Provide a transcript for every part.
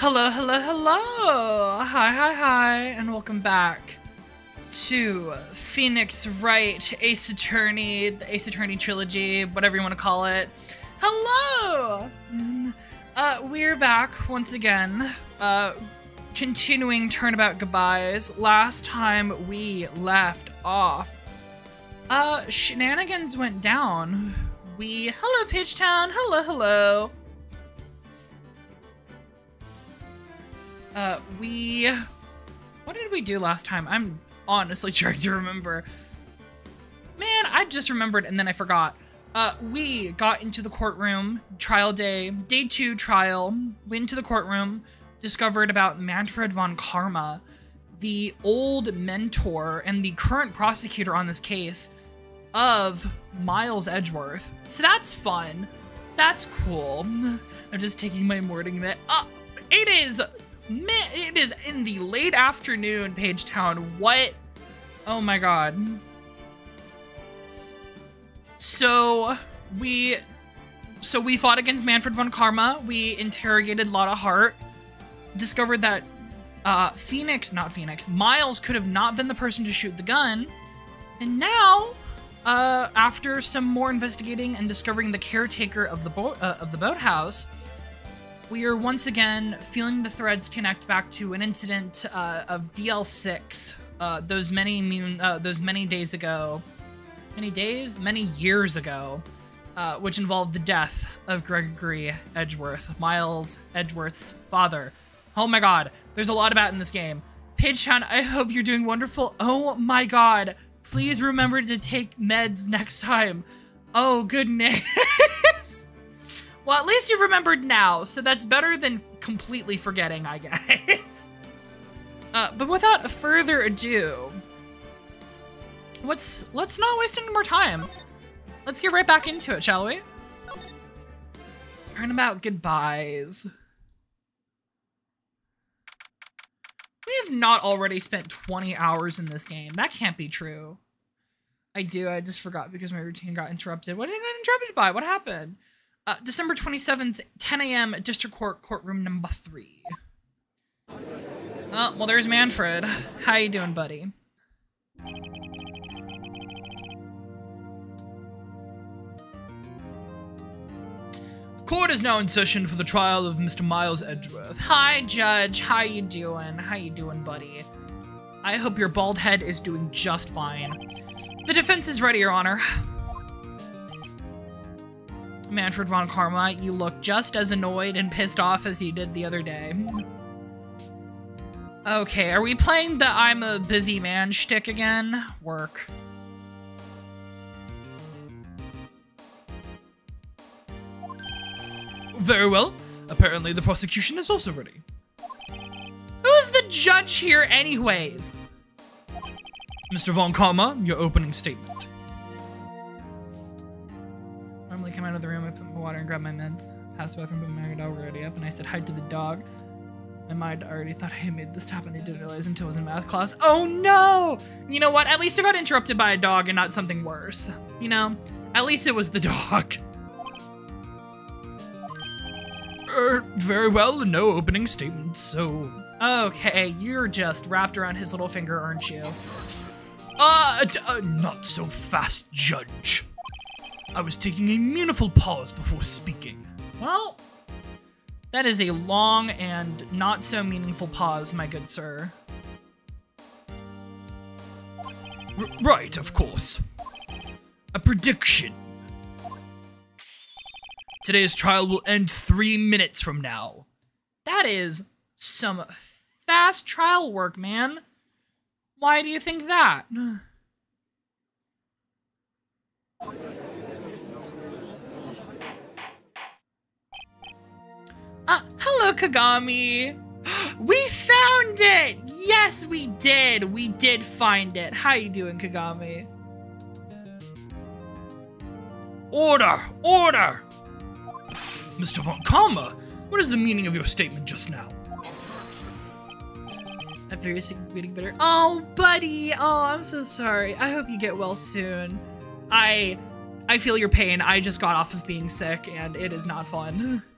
Hello, hello, hello! Hi, hi, hi, and welcome back to Phoenix Wright Ace Attorney, the Ace Attorney trilogy, whatever you want to call it. Hello! Uh, we're back once again, uh, continuing turnabout goodbyes. Last time we left off, uh, shenanigans went down. We, hello, Pitchtown, hello, hello. Uh, we... What did we do last time? I'm honestly trying to remember. Man, I just remembered and then I forgot. Uh, we got into the courtroom, trial day, day two trial, went to the courtroom, discovered about Manfred von Karma, the old mentor and the current prosecutor on this case of Miles Edgeworth. So that's fun. That's cool. I'm just taking my morning that. Uh, it is Man, it is in the late afternoon, Pagetown. What? Oh my god. So we so we fought against Manfred von Karma. We interrogated Lotta Hart. Discovered that uh, Phoenix, not Phoenix, Miles could have not been the person to shoot the gun. And now, uh, after some more investigating and discovering the caretaker of the boat uh, of the boathouse, we are once again feeling the threads connect back to an incident uh, of DL6. Uh, those many uh, those many days ago, many days, many years ago, uh, which involved the death of Gregory Edgeworth, Miles Edgeworth's father. Oh my God, there's a lot about in this game. Pagetown, I hope you're doing wonderful. Oh my God, please remember to take meds next time. Oh goodness. Well, at least you remembered now, so that's better than completely forgetting, I guess. Uh, but without further ado, let's let's not waste any more time. Let's get right back into it, shall we? Turnabout goodbyes. We have not already spent 20 hours in this game. That can't be true. I do, I just forgot because my routine got interrupted. What did I get interrupted by? What happened? Uh, December 27th, 10 a.m., District Court, courtroom number three. Oh, well, there's Manfred. How you doing, buddy? Court is now in session for the trial of Mr. Miles Edgeworth. Hi, Judge. How you doing? How you doing, buddy? I hope your bald head is doing just fine. The defense is ready, Your Honor. Manfred von Karma, you look just as annoyed and pissed off as you did the other day. Okay, are we playing the I'm a busy man shtick again? Work. Very well. Apparently the prosecution is also ready. Who's the judge here anyways? Mr. Von Karma, your opening statement. Normally come out of the room, I put my water and grab my meds. Passed the bathroom, but my dog already up, and I said hi to the dog. My mind already thought I had made this happen. I didn't realize until I was in math class. Oh no! You know what? At least I got interrupted by a dog and not something worse. You know? At least it was the dog. Er, very well, no opening statement, so... Okay, you're just wrapped around his little finger, aren't you? Uh, uh not so fast, Judge. I was taking a meaningful pause before speaking. Well, that is a long and not so meaningful pause, my good sir. R right, of course. A prediction. Today's trial will end three minutes from now. That is some fast trial work, man. Why do you think that? Uh, hello, Kagami. We found it! Yes, we did. We did find it. How are you doing, Kagami? Order! Order! Mr. Von Karma, what is the meaning of your statement just now? I'm very sick of getting better. Oh, buddy! Oh, I'm so sorry. I hope you get well soon. I... I feel your pain. I just got off of being sick, and it is not fun.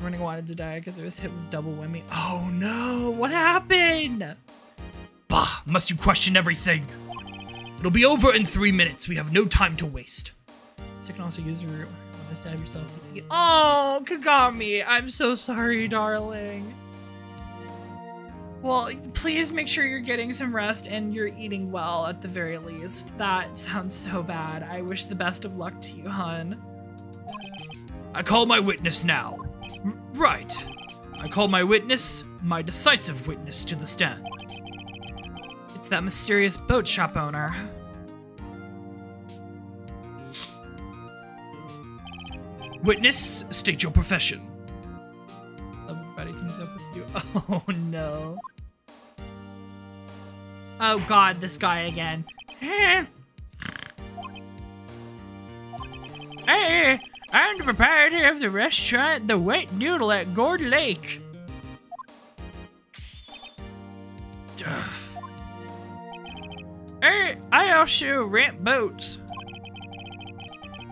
Running wanted to die because it was hit with double whammy. Oh no, what happened? Bah, must you question everything? It'll be over in three minutes. We have no time to waste. So you can also use your stab yourself. Oh, Kagami, I'm so sorry, darling. Well, please make sure you're getting some rest and you're eating well at the very least. That sounds so bad. I wish the best of luck to you, hun. I call my witness now. Right. I call my witness, my decisive witness to the stand. It's that mysterious boat shop owner. Witness, state your profession. Everybody teams up with you. Oh no. Oh god, this guy again. Hey, I'm the proprietor of the restaurant The Wet Noodle at Gourd Lake. Hey, I also rent boats.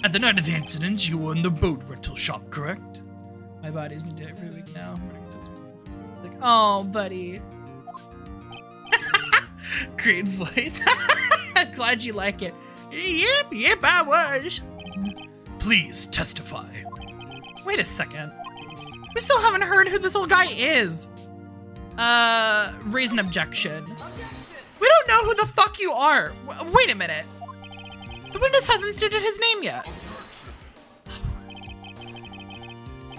At the night of the incident, you were in the boat rental shop, correct? My body's been dead for a week now. It's like, oh, buddy. Great voice. Glad you like it. Yep, yep, I was. Please testify. Wait a second. We still haven't heard who this old guy is. Uh, raise an objection. We don't know who the fuck you are. W wait a minute. The witness hasn't stated his name yet.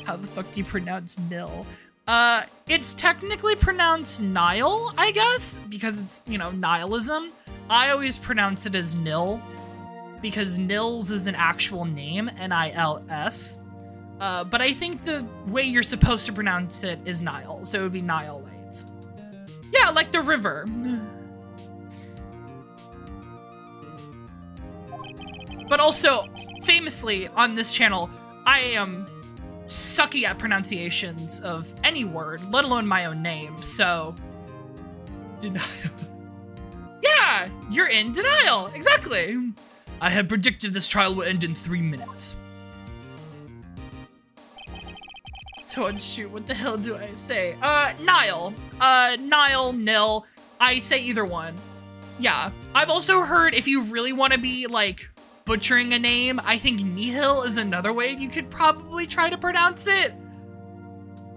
How the fuck do you pronounce nil? Uh, it's technically pronounced Nile, I guess, because it's, you know, nihilism. I always pronounce it as nil, because Nils is an actual name, N-I-L-S. Uh, but I think the way you're supposed to pronounce it is Nile, so it would be NihilLights. Yeah, like the river. But also, famously on this channel, I am sucky at pronunciations of any word, let alone my own name, so... Denial. yeah, you're in denial, exactly. I had predicted this trial would end in three minutes. So shoot, what the hell do I say? Uh, Nile. Uh, Nile, Nil. I say either one. Yeah. I've also heard if you really want to be, like, butchering a name, I think Nihil is another way you could probably try to pronounce it.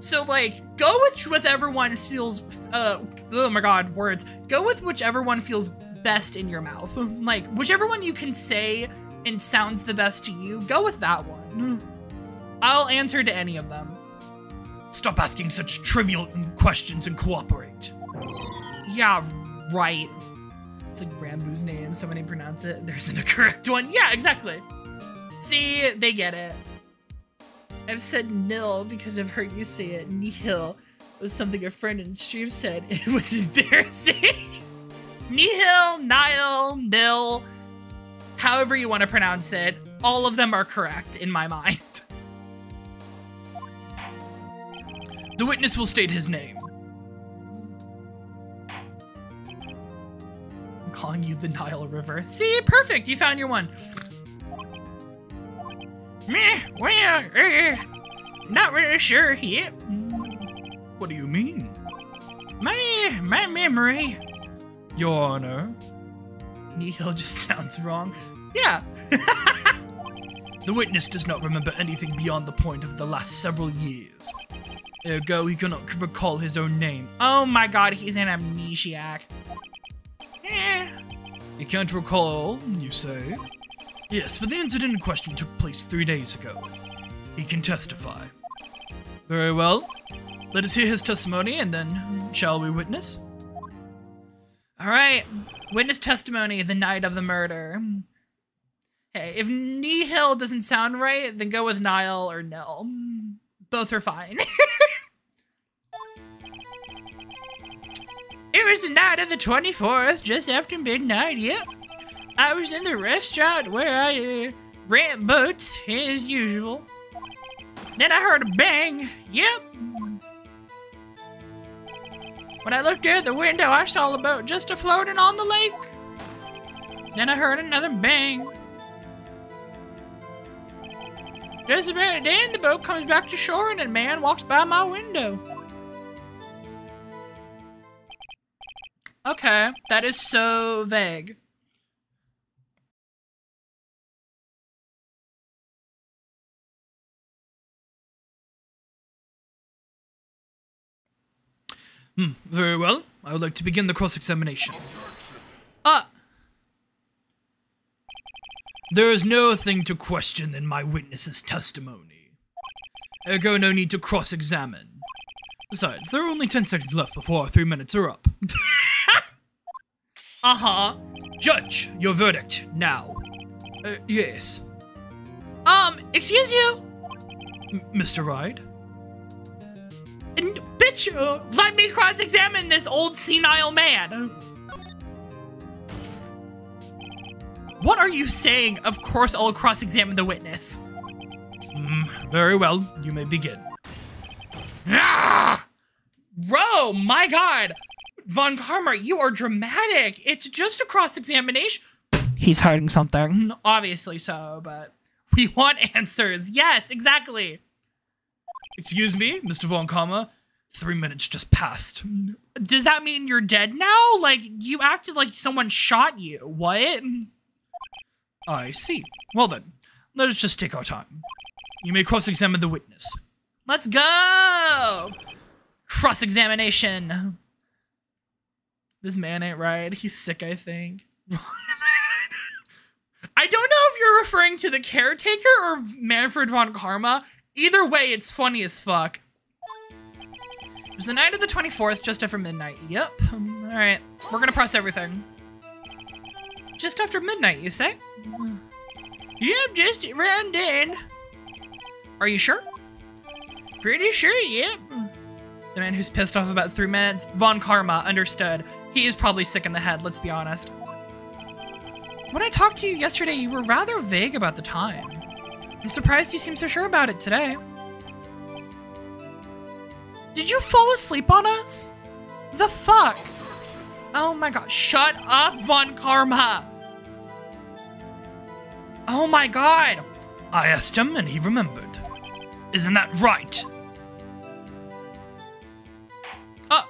So like, go with whichever one feels, uh, oh my god, words. Go with whichever one feels best in your mouth. like, whichever one you can say and sounds the best to you, go with that one. I'll answer to any of them. Stop asking such trivial questions and cooperate. Yeah, right. It's like Rambo's name. Somebody pronounce it. There isn't a correct one. Yeah, exactly. See, they get it. I've said nil because I've heard you say it. Nihil was something a friend in stream said. It was embarrassing. Nihil, Nile, nil, however you want to pronounce it. All of them are correct in my mind. The witness will state his name. calling you the Nile River. See, perfect. You found your one. Meh, well, uh, not really sure yet. What do you mean? My, my memory. Your Honor. Nihil just sounds wrong. Yeah. the witness does not remember anything beyond the point of the last several years. Ergo, he cannot recall his own name. Oh my god, he's an amnesiac. Eh. You can't recall, you say? Yes, but the incident in question took place three days ago. He can testify. Very well. Let us hear his testimony, and then shall we witness? All right. Witness testimony the night of the murder. Hey, if Nihil doesn't sound right, then go with Nile or Nil. Both are fine. It was the night of the 24th, just after midnight, yep. I was in the restaurant where I uh, rent boats, as usual. Then I heard a bang, yep. When I looked out the window, I saw the boat just a-floating on the lake. Then I heard another bang. Just a minute, then the boat comes back to shore and a man walks by my window. Okay, that is so vague. Hmm, very well. I would like to begin the cross-examination. Ah! There is no thing to question in my witness's testimony. Ergo, no need to cross-examine. Besides, there are only 10 seconds left before our three minutes are up. uh-huh. Judge, your verdict, now. Uh, yes. Um, excuse you? M Mr. Wright? Bitch, uh, let me cross-examine this old senile man. What are you saying? Of course I'll cross-examine the witness. Hmm, very well, you may begin. Ah! Bro, my god. Von Karma, you are dramatic. It's just a cross-examination. He's hiding something. Obviously so, but we want answers. Yes, exactly. Excuse me, Mr. Von Karma? Three minutes just passed. Does that mean you're dead now? Like, you acted like someone shot you. What? I see. Well then, let us just take our time. You may cross-examine the witness. Let's go! Cross-examination. This man ain't right. He's sick, I think. I don't know if you're referring to the caretaker or Manfred von Karma. Either way, it's funny as fuck. It was the night of the 24th, just after midnight. Yep. Um, Alright, we're gonna press everything. Just after midnight, you say? Yep, just around then. Are you sure? Pretty sure, yep. The man who's pissed off about three minutes, Von Karma, understood. He is probably sick in the head, let's be honest. When I talked to you yesterday, you were rather vague about the time. I'm surprised you seem so sure about it today. Did you fall asleep on us? The fuck? Oh my god, shut up, Von Karma! Oh my god! I asked him and he remembered. Isn't that right? Oh.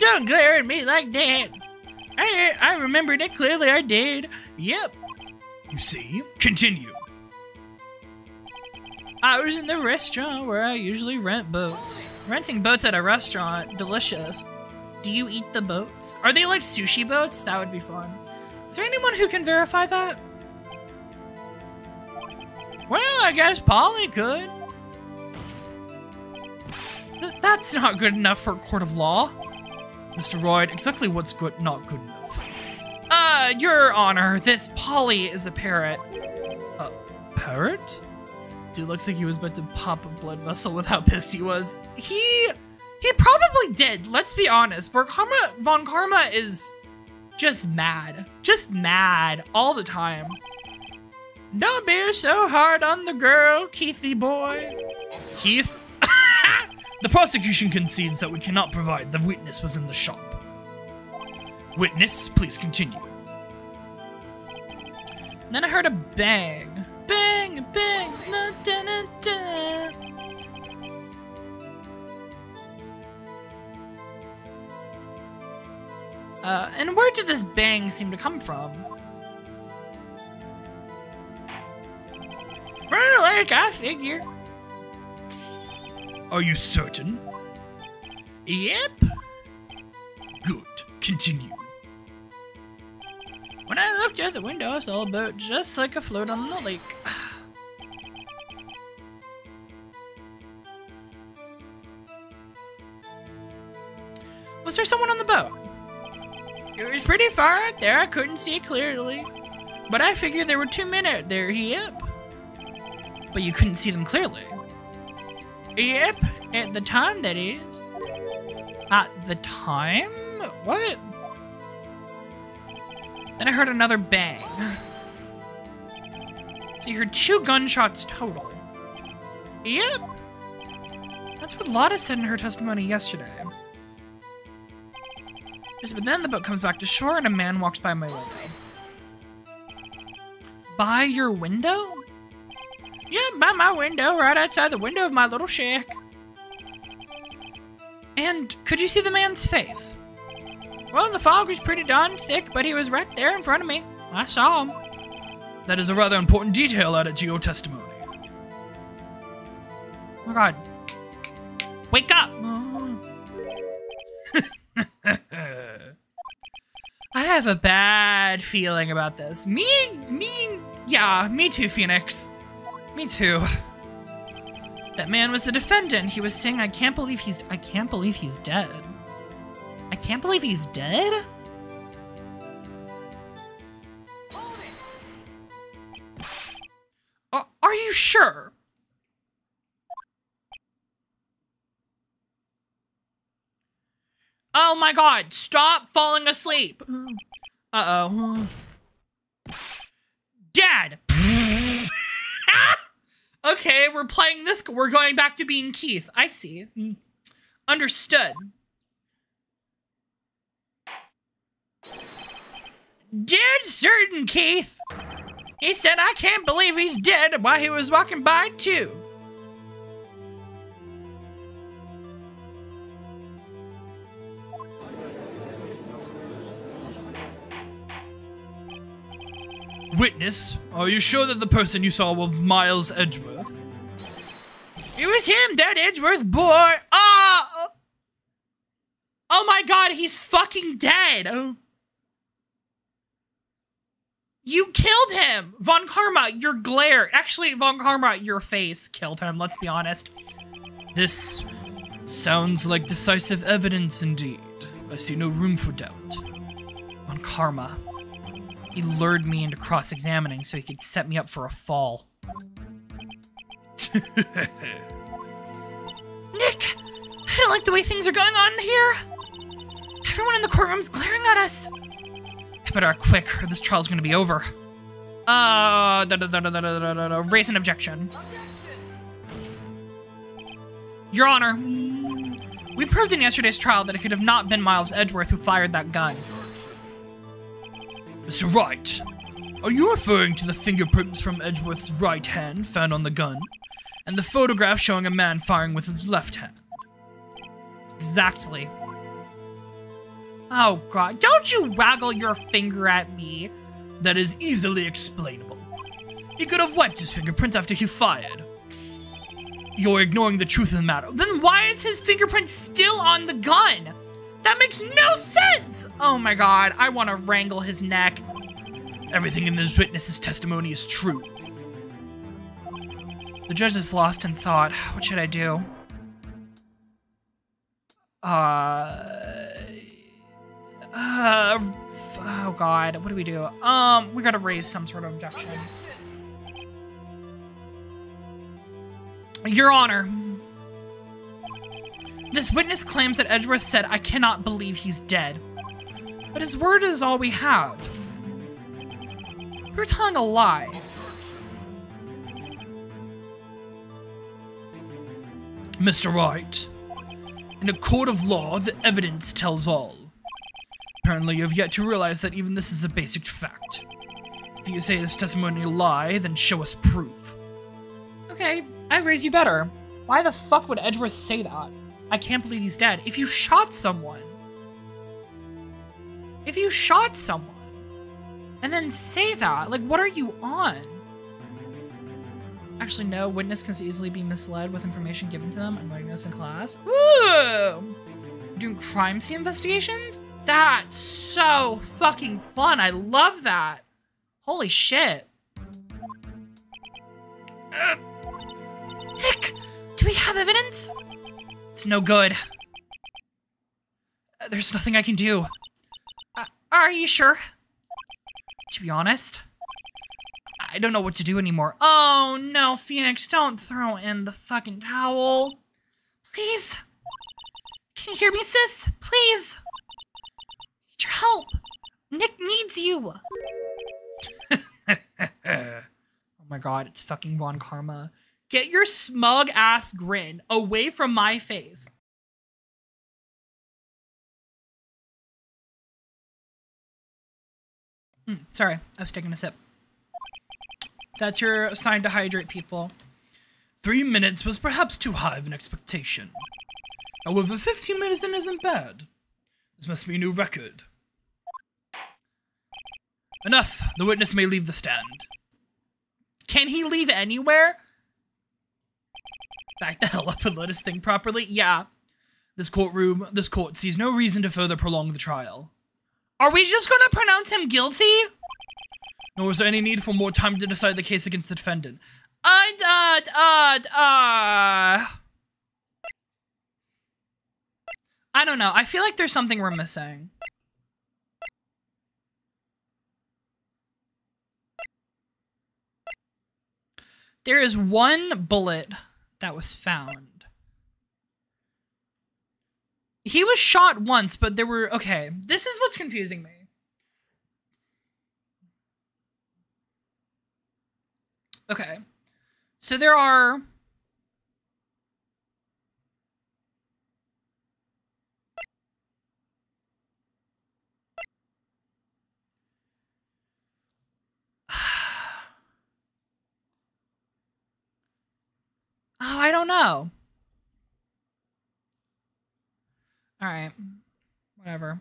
Don't glare at me like that. I, I remembered it clearly, I did. Yep. You see? Continue. I was in the restaurant where I usually rent boats. Renting boats at a restaurant, delicious. Do you eat the boats? Are they like sushi boats? That would be fun. Is there anyone who can verify that? Well, I guess Polly could. Th- that's not good enough for a court of law. Mr. Royd, exactly what's good, not good? Uh, Your Honor, this Polly is a parrot. A parrot? Dude looks like he was about to pop a blood vessel with how pissed he was. He he probably did. Let's be honest. Von Karma Von Karma is just mad. Just mad all the time. Don't be so hard on the girl, Keithy boy. Keith? the prosecution concedes that we cannot provide the witness was in the shop. Witness, please continue. Then I heard a bang. Bang, bang, na, da, na, da. Uh, and where did this bang seem to come from? Well, like I figure. Are you certain? Yep. Good. Continue. When I looked out the window, I saw a boat just like a float on the lake. Was there someone on the boat? It was pretty far out there. I couldn't see clearly. But I figured there were two men out there. Yep. But you couldn't see them clearly. Yep. At the time, that is. At the time? What? Then I heard another bang. So you heard two gunshots total. Yep. That's what Lotta said in her testimony yesterday. But then the boat comes back to shore and a man walks by my window. By your window? Yeah, by my window, right outside the window of my little shack. And could you see the man's face? Well, the fog was pretty darn thick, but he was right there in front of me. I saw him. That is a rather important detail added to your testimony. Oh my god. Wake up! I have a bad feeling about this. Me, me, yeah, me too, Phoenix. Me too. That man was the defendant. He was saying, I can't believe he's, I can't believe he's dead. I can't believe he's dead? Uh, are you sure? Oh my god, stop falling asleep. Uh-oh. Dad! okay, we're playing this. We're going back to being Keith. I see. Understood. Dead certain, Keith. He said, I can't believe he's dead while he was walking by, too. Witness, are you sure that the person you saw was Miles Edgeworth? It was him, that Edgeworth boy. Ah! Oh my god, he's fucking dead. Oh. You killed him! Von Karma, your glare. Actually, Von Karma, your face killed him, let's be honest. This sounds like decisive evidence indeed. I see no room for doubt. Von Karma, he lured me into cross-examining so he could set me up for a fall. Nick! I don't like the way things are going on here. Everyone in the courtroom's glaring at us. I better act quick, or this trial's gonna be over. Uh, da, da, da, raise an objection. objection. Your Honor, we proved in yesterday's trial that it could have not been Miles Edgeworth who fired that gun. Mr. Wright, are you referring to the fingerprints from Edgeworth's right hand found on the gun, and the photograph showing a man firing with his left hand? Exactly. Oh god, don't you waggle your finger at me. That is easily explainable. He could have wiped his fingerprints after he fired. You're ignoring the truth of the matter. Then why is his fingerprint still on the gun? That makes no sense! Oh my god, I want to wrangle his neck. Everything in this witness's testimony is true. The judge is lost in thought. What should I do? Uh... Uh... Oh god, what do we do? Um, we gotta raise some sort of objection. Your Honor, this witness claims that Edgeworth said, I cannot believe he's dead. But his word is all we have. You're telling a lie. Mr. Wright, in a court of law, the evidence tells all. Apparently, you have yet to realize that even this is a basic fact. If you say this testimony lie, then show us proof. Okay, I raise you better. Why the fuck would Edgeworth say that? I can't believe he's dead. If you shot someone. If you shot someone. And then say that. Like, what are you on? Actually, no. Witness can easily be misled with information given to them. I'm learning this in class. Ooh! Doing crime scene investigations? That's so fucking fun. I love that. Holy shit. Uh, do we have evidence? It's no good. Uh, there's nothing I can do. Uh, are you sure? To be honest, I don't know what to do anymore. Oh no, Phoenix, don't throw in the fucking towel. Please. Can you hear me, sis? Please. Your help. Nick needs you. oh my god, it's fucking Von Karma. Get your smug ass grin away from my face. Mm, sorry, I was taking a sip. That's your sign to hydrate people. Three minutes was perhaps too high of an expectation. However, 15 minutes in isn't bad. This must be a new record. Enough. The witness may leave the stand. Can he leave anywhere? Back the hell up and let us think properly. Yeah. This courtroom, this court sees no reason to further prolong the trial. Are we just gonna pronounce him guilty? Nor is there any need for more time to decide the case against the defendant. Uh, uh, uh, uh. I don't know. I feel like there's something we're missing. There is one bullet that was found. He was shot once, but there were... Okay, this is what's confusing me. Okay. So there are... Oh, I don't know. All right. Whatever.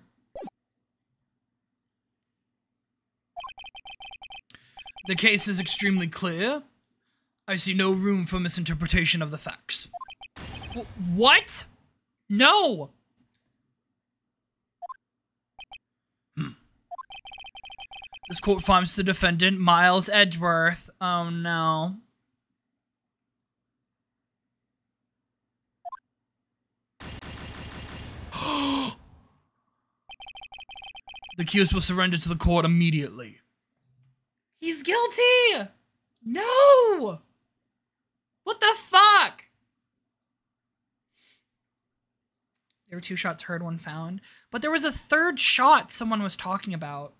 The case is extremely clear. I see no room for misinterpretation of the facts. W what? No! Hmm. This court finds the defendant, Miles Edgeworth. Oh no. The accused will surrender to the court immediately. He's guilty! No! What the fuck? There were two shots heard, one found. But there was a third shot someone was talking about.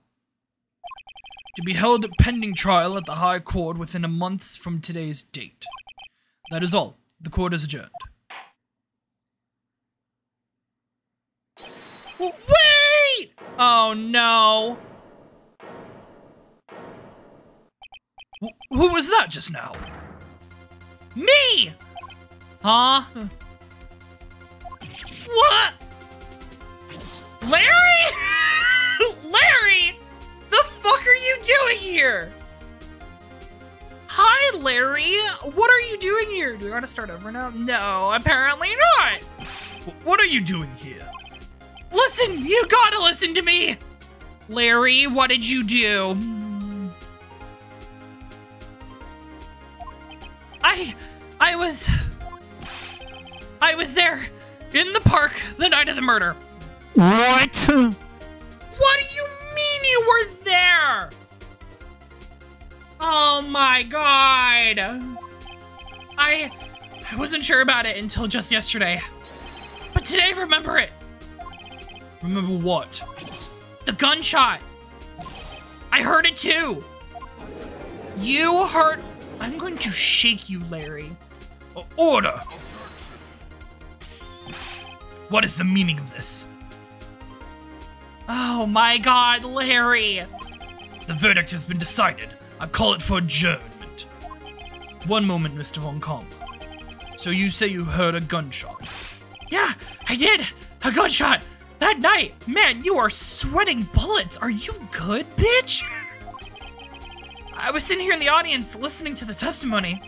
To be held pending trial at the High Court within a month from today's date. That is all. The court is adjourned. Wait! Oh no. who was that just now? Me! Huh? What? Larry? Larry? The fuck are you doing here? Hi, Larry. What are you doing here? Do we gotta start over now? No, apparently not. What are you doing here? Listen, you gotta listen to me! Larry, what did you do? I... I was... I was there, in the park, the night of the murder. What? What do you mean you were there? Oh my god. I... I wasn't sure about it until just yesterday. But today, remember it. Remember what? The gunshot. I heard it too. You heard. I'm going to shake you, Larry. order. What is the meaning of this? Oh my god, Larry. The verdict has been decided. I call it for adjournment. One moment, Mr. Von Karma. So you say you heard a gunshot? Yeah, I did. A gunshot. That night, man, you are sweating bullets. Are you good, bitch? I was sitting here in the audience listening to the testimony,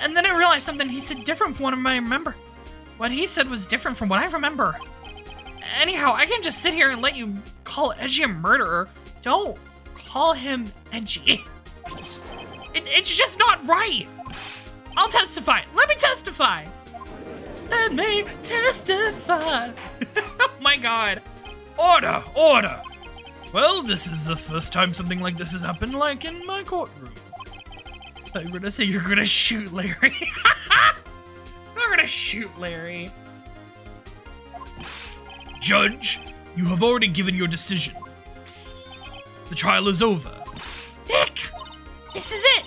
and then I realized something he said different from what I remember. What he said was different from what I remember. Anyhow, I can't just sit here and let you call Edgy a murderer. Don't call him Edgy. It, it's just not right. I'll testify. Let me testify. Let me testify. my god. Order! Order! Well, this is the first time something like this has happened, like in my courtroom. I'm gonna say you're gonna shoot Larry. I'm gonna shoot Larry. Judge, you have already given your decision. The trial is over. Nick! This is it!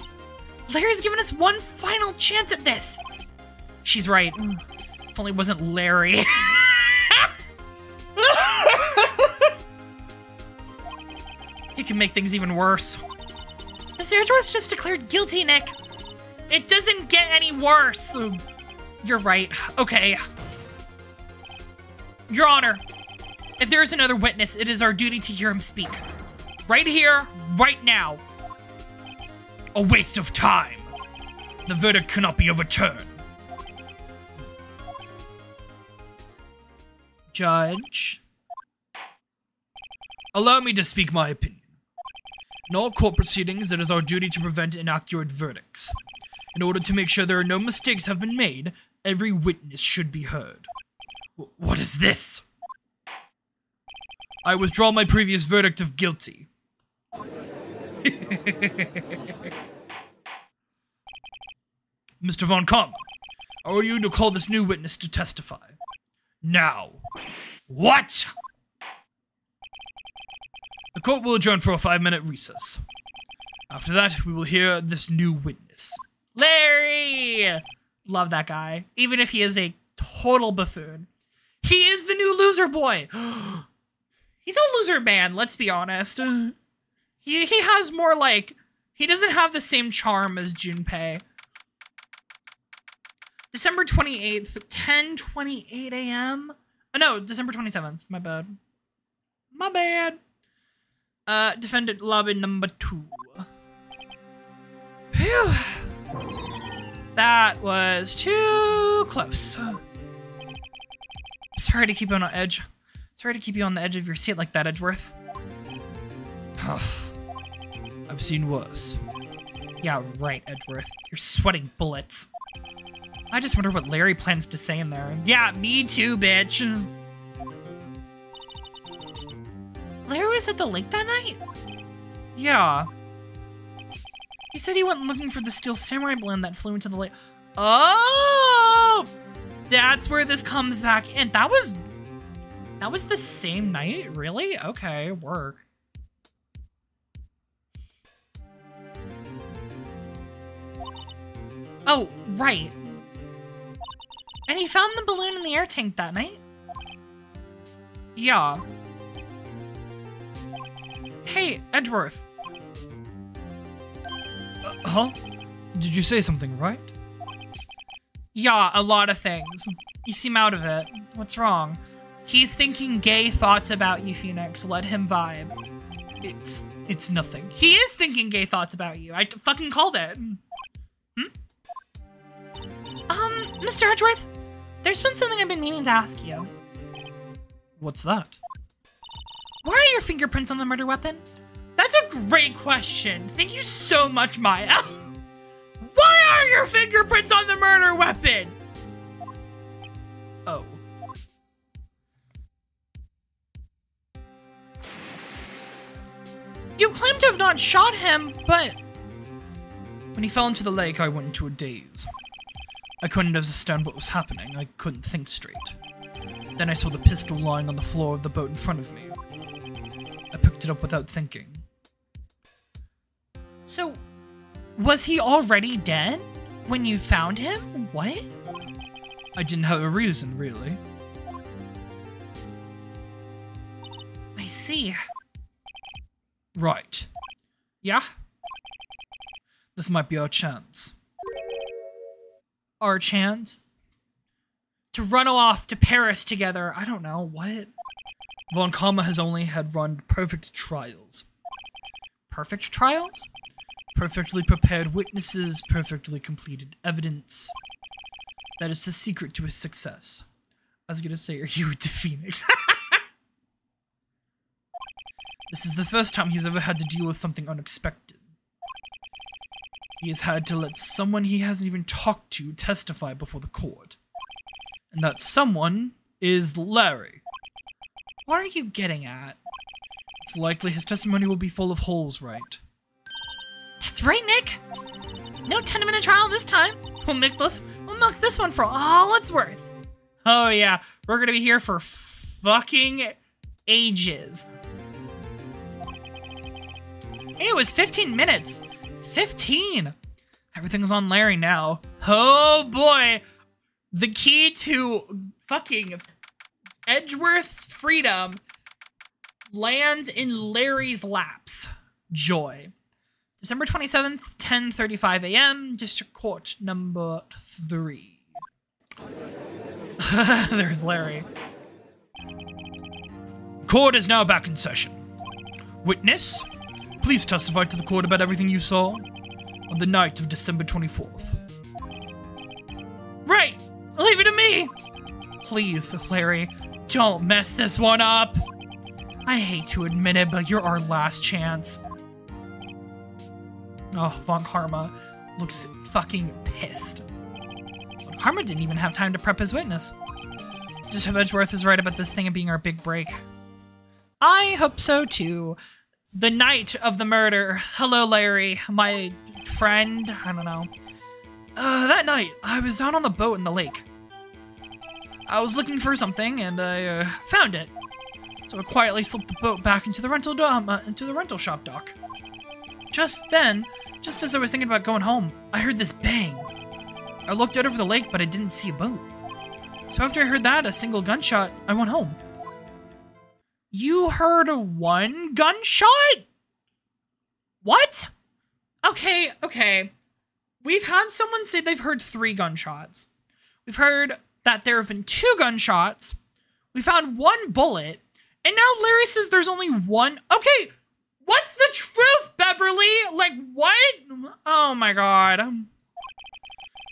Larry's given us one final chance at this! She's right. Mm. If only it wasn't Larry. can make things even worse. The Mr. Edgeworth just declared guilty, Nick. It doesn't get any worse. You're right. Okay. Your Honor, if there is another witness, it is our duty to hear him speak. Right here, right now. A waste of time. The verdict cannot be overturned. Judge. Allow me to speak my opinion. In all court proceedings, it is our duty to prevent inaccurate verdicts. In order to make sure there are no mistakes have been made, every witness should be heard. W what is this? I withdraw my previous verdict of guilty. Mr. Von I order you to call this new witness to testify. Now. What? The court will adjourn for a five-minute recess. After that, we will hear this new witness. Larry! Love that guy. Even if he is a total buffoon. He is the new loser boy. He's a loser man, let's be honest. He, he has more like... He doesn't have the same charm as Junpei. December 28th, 10.28 a.m. Oh, no, December 27th. My bad. My bad. Uh, defendant lobby number two. Phew. That was too close. Sorry to keep you on edge. Sorry to keep you on the edge of your seat like that, Edgeworth. I've seen worse. Yeah, right, Edgeworth. You're sweating bullets. I just wonder what Larry plans to say in there. Yeah, me too, bitch. Larry was at the lake that night? Yeah. He said he went looking for the steel samurai balloon that flew into the lake. Oh! That's where this comes back in. That was... That was the same night? Really? Okay, work. Oh, right. And he found the balloon in the air tank that night? Yeah. Hey, Edgeworth. Uh, huh? Did you say something, right? Yeah, a lot of things. You seem out of it. What's wrong? He's thinking gay thoughts about you, Phoenix. Let him vibe. It's... it's nothing. He is thinking gay thoughts about you. I fucking called it. Hmm? Um, Mr. Edgeworth, there's been something I've been meaning to ask you. What's that? Why are your fingerprints on the murder weapon? That's a great question. Thank you so much, Maya. Why are your fingerprints on the murder weapon? Oh. You claim to have not shot him, but... When he fell into the lake, I went into a daze. I couldn't understand what was happening. I couldn't think straight. Then I saw the pistol lying on the floor of the boat in front of me. I picked it up without thinking. So, was he already dead when you found him? What? I didn't have a reason, really. I see. Right. Yeah? This might be our chance. Our chance? To run off to Paris together. I don't know. What? Von Karma has only had run perfect trials. Perfect trials? Perfectly prepared witnesses, perfectly completed evidence. That is the secret to his success. I was gonna say, are you the Phoenix? this is the first time he's ever had to deal with something unexpected. He has had to let someone he hasn't even talked to testify before the court. And that someone is Larry. What are you getting at? It's likely his testimony will be full of holes, right? That's right, Nick. No 10-minute trial this time. We'll milk this. We'll milk this one for all it's worth. Oh yeah, we're gonna be here for fucking ages. It was 15 minutes. 15. Everything's on Larry now. Oh boy, the key to fucking Edgeworth's freedom lands in Larry's laps. Joy. December 27th, 10:35 a.m. District Court number 3. There's Larry. Court is now back in session. Witness, please testify to the court about everything you saw on the night of December 24th. Right! Leave it to me! Please, Larry, don't mess this one up! I hate to admit it, but you're our last chance. Oh, Von Karma looks fucking pissed. Von Karma didn't even have time to prep his witness. Just hope Edgeworth is right about this thing being our big break. I hope so too. The night of the murder. Hello, Larry, my friend. I don't know. Uh, that night, I was out on the boat in the lake. I was looking for something, and I uh, found it. So I quietly slipped the boat back into the rental um, uh, into the rental shop dock. Just then, just as I was thinking about going home, I heard this bang. I looked out over the lake, but I didn't see a boat. So after I heard that, a single gunshot, I went home. You heard one gunshot? What? Okay, okay. We've had someone say they've heard three gunshots. We've heard that there have been two gunshots. We found one bullet. And now Larry says there's only one. Okay, what's the truth, Beverly? Like, what? Oh my god.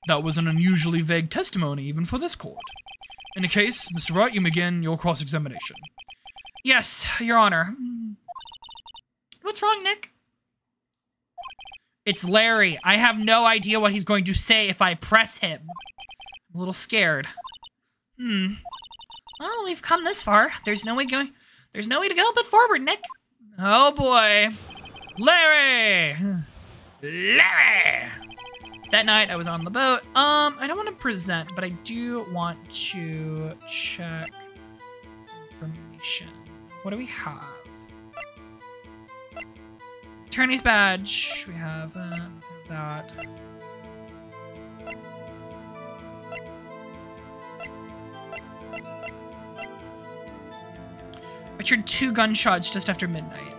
That was an unusually vague testimony, even for this court. In a case, Mr. Wright, you begin your cross examination. Yes, Your Honor. What's wrong, Nick? It's Larry. I have no idea what he's going to say if I press him. A little scared. Hmm. Well, we've come this far. There's no way going. There's no way to go but forward, Nick. Oh boy. Larry! Larry! That night I was on the boat. Um, I don't want to present, but I do want to check information. What do we have? Attorney's badge. We have uh, that. Richard, two gunshots just after midnight.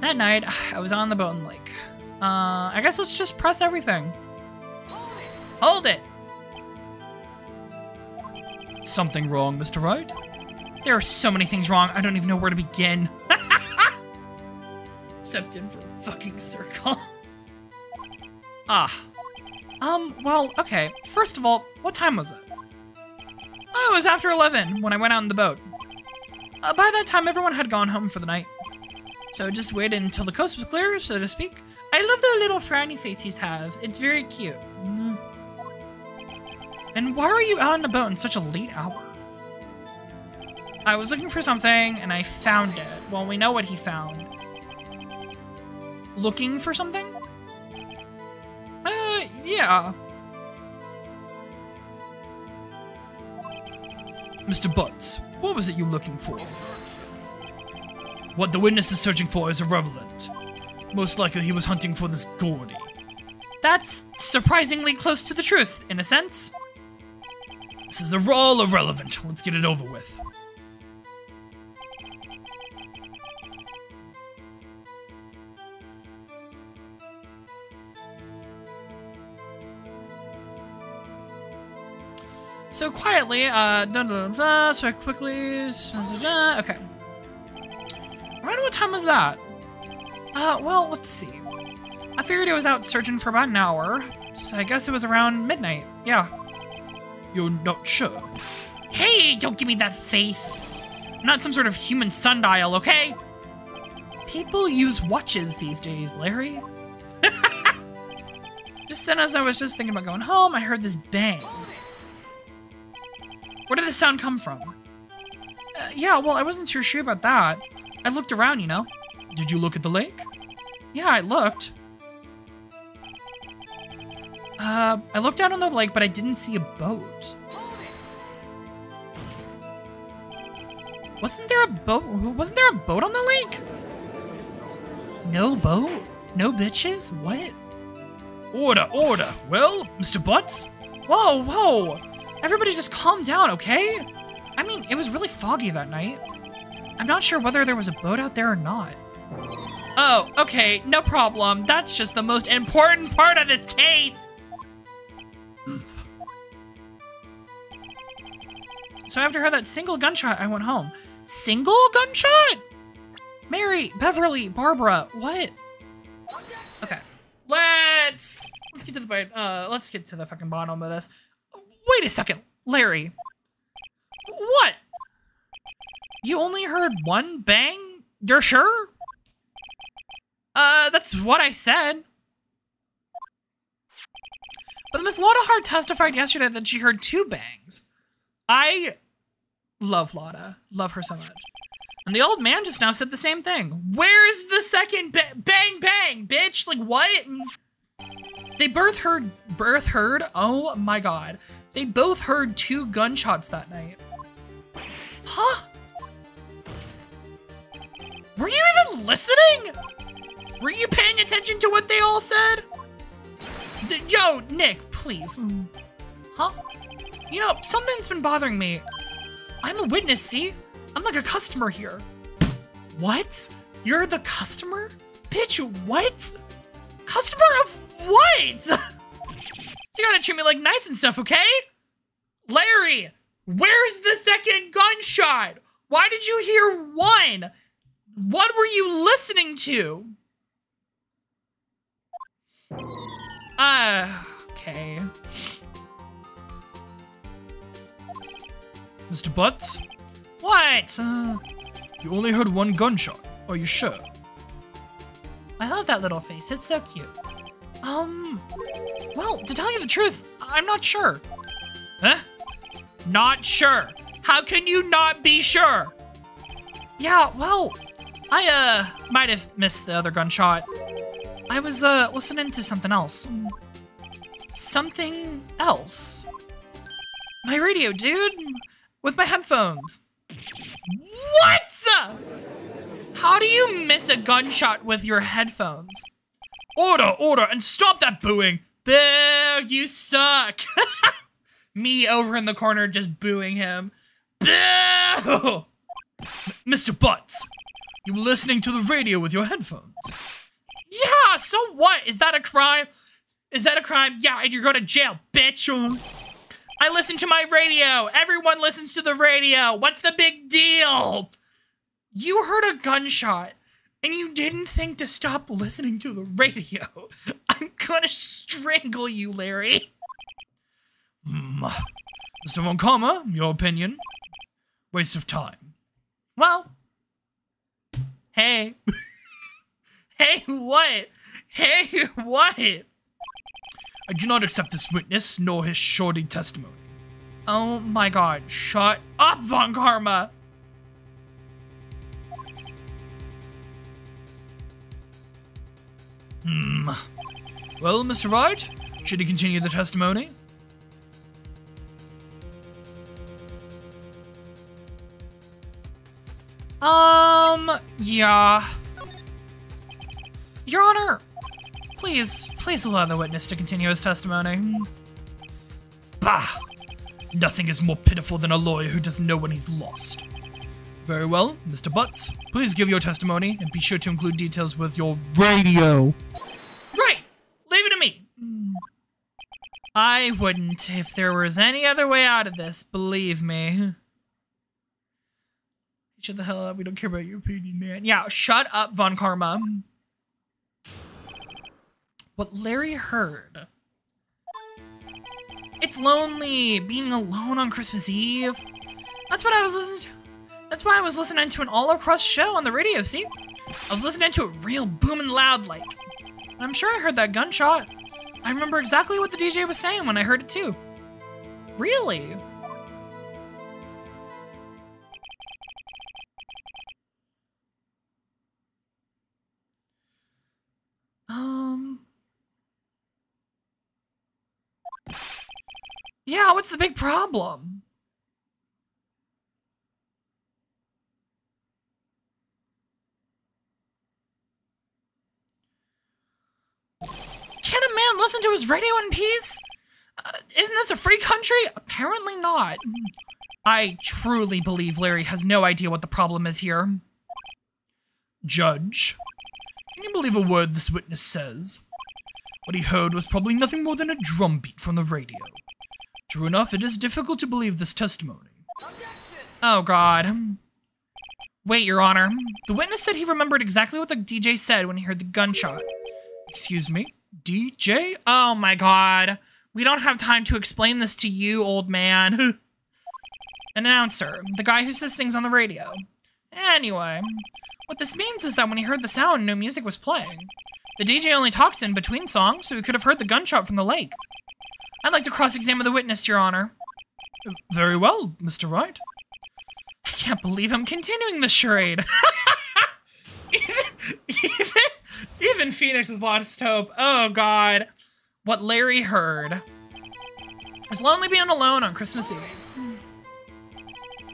That night, I was on the the lake. Uh, I guess let's just press everything. Hold it! Something wrong, Mr. Wright? There are so many things wrong, I don't even know where to begin. Stepped in for a fucking circle. ah. Um, well, okay. First of all, what time was it? Oh, it was after 11 when I went out in the boat. Uh, by that time, everyone had gone home for the night. So just waited until the coast was clear, so to speak. I love the little frowny face he has. It's very cute. Mm. And why were you out on the boat in such a late hour? I was looking for something, and I found it. Well, we know what he found. Looking for something? Uh, yeah. Mr. Butts, what was it you were looking for? What the witness is searching for is irrelevant. Most likely he was hunting for this Gourdy. That's surprisingly close to the truth, in a sense. This is all irrelevant. Let's get it over with. So quietly, uh, da da da, so quickly, da, da, okay. Around what time was that? Uh, well, let's see. I figured it was out searching for about an hour, so I guess it was around midnight, yeah. You're not sure? Hey, don't give me that face! I'm not some sort of human sundial, okay? People use watches these days, Larry. just then, as I was just thinking about going home, I heard this bang. Where did the sound come from? Uh, yeah, well, I wasn't too sure about that. I looked around, you know. Did you look at the lake? Yeah, I looked. Uh, I looked out on the lake, but I didn't see a boat. Wasn't there a boat? Wasn't there a boat on the lake? No boat? No bitches? What? Order, order. Well, Mr. Butts? Whoa, whoa. Everybody just calm down, okay? I mean, it was really foggy that night. I'm not sure whether there was a boat out there or not. Oh, okay, no problem. That's just the most important part of this case. So after I heard that single gunshot, I went home. Single gunshot? Mary, Beverly, Barbara, what? Okay, let's let's get to the. Uh, let's get to the fucking bottom of this. Wait a second, Larry. What? You only heard one bang? You're sure? Uh, that's what I said. But Miss Lotta Hart testified yesterday that she heard two bangs. I love Lotta. Love her so much. And the old man just now said the same thing. Where's the second ba bang bang, bitch? Like what? They both heard birth heard. Oh my god. They both heard two gunshots that night. Huh? Were you even listening? Were you paying attention to what they all said? Yo, Nick, please. Mm. Huh? You know, something's been bothering me. I'm a witness, see? I'm like a customer here. What? You're the customer? Bitch, what? Customer of what? you gotta treat me like nice and stuff, okay? Larry, where's the second gunshot? Why did you hear one? What were you listening to? Uh, okay. Mr. Butts? What? Uh, you only heard one gunshot. Are you sure? I love that little face. It's so cute. Um, well, to tell you the truth, I'm not sure. Huh? Not sure. How can you not be sure? Yeah, well, I, uh, might have missed the other gunshot. I was, uh, listening to something else. Something else. My radio, dude with my headphones. What? How do you miss a gunshot with your headphones? Order, order, and stop that booing. Boo, you suck. Me over in the corner just booing him. Boo! Mr. Butts, you were listening to the radio with your headphones. Yeah, so what? Is that a crime? Is that a crime? Yeah, and you're going to jail, bitch. I listen to my radio. Everyone listens to the radio. What's the big deal? You heard a gunshot and you didn't think to stop listening to the radio. I'm gonna strangle you, Larry. Mm. Mr. Von Karma, your opinion? Waste of time. Well, hey. hey, what? Hey, what? I do not accept this witness nor his shorty testimony. Oh my god, shut up, Von Karma! Hmm. Well, Mr. Wright, should he continue the testimony? Um, yeah. Your Honor, Please, please allow the witness to continue his testimony. Bah! Nothing is more pitiful than a lawyer who doesn't know when he's lost. Very well, Mr. Butts, please give your testimony and be sure to include details with your radio. Right! Leave it to me! I wouldn't if there was any other way out of this, believe me. Shut the hell up, we don't care about your opinion, man. Yeah, shut up, Von Karma what Larry heard. It's lonely being alone on Christmas Eve. That's what I was listening to. That's why I was listening to an all-across show on the radio, see? I was listening to it real booming loud like. I'm sure I heard that gunshot. I remember exactly what the DJ was saying when I heard it too. Really? Um... Yeah, what's the big problem? Can a man listen to his radio in peace? Uh, isn't this a free country? Apparently not. I truly believe Larry has no idea what the problem is here. Judge, can you believe a word this witness says? What he heard was probably nothing more than a drumbeat from the radio. True enough, it is difficult to believe this testimony. Oh, God. Wait, Your Honor. The witness said he remembered exactly what the DJ said when he heard the gunshot. Excuse me? DJ? Oh, my God. We don't have time to explain this to you, old man. An announcer, the guy who says things on the radio. Anyway, what this means is that when he heard the sound, no music was playing. The DJ only talks in between songs, so he could have heard the gunshot from the lake. I'd like to cross-examine the witness, Your Honor. Very well, Mr. Wright. I can't believe I'm continuing the charade. even, even Phoenix has lost hope. Oh, God. What Larry heard was lonely being alone on Christmas Eve.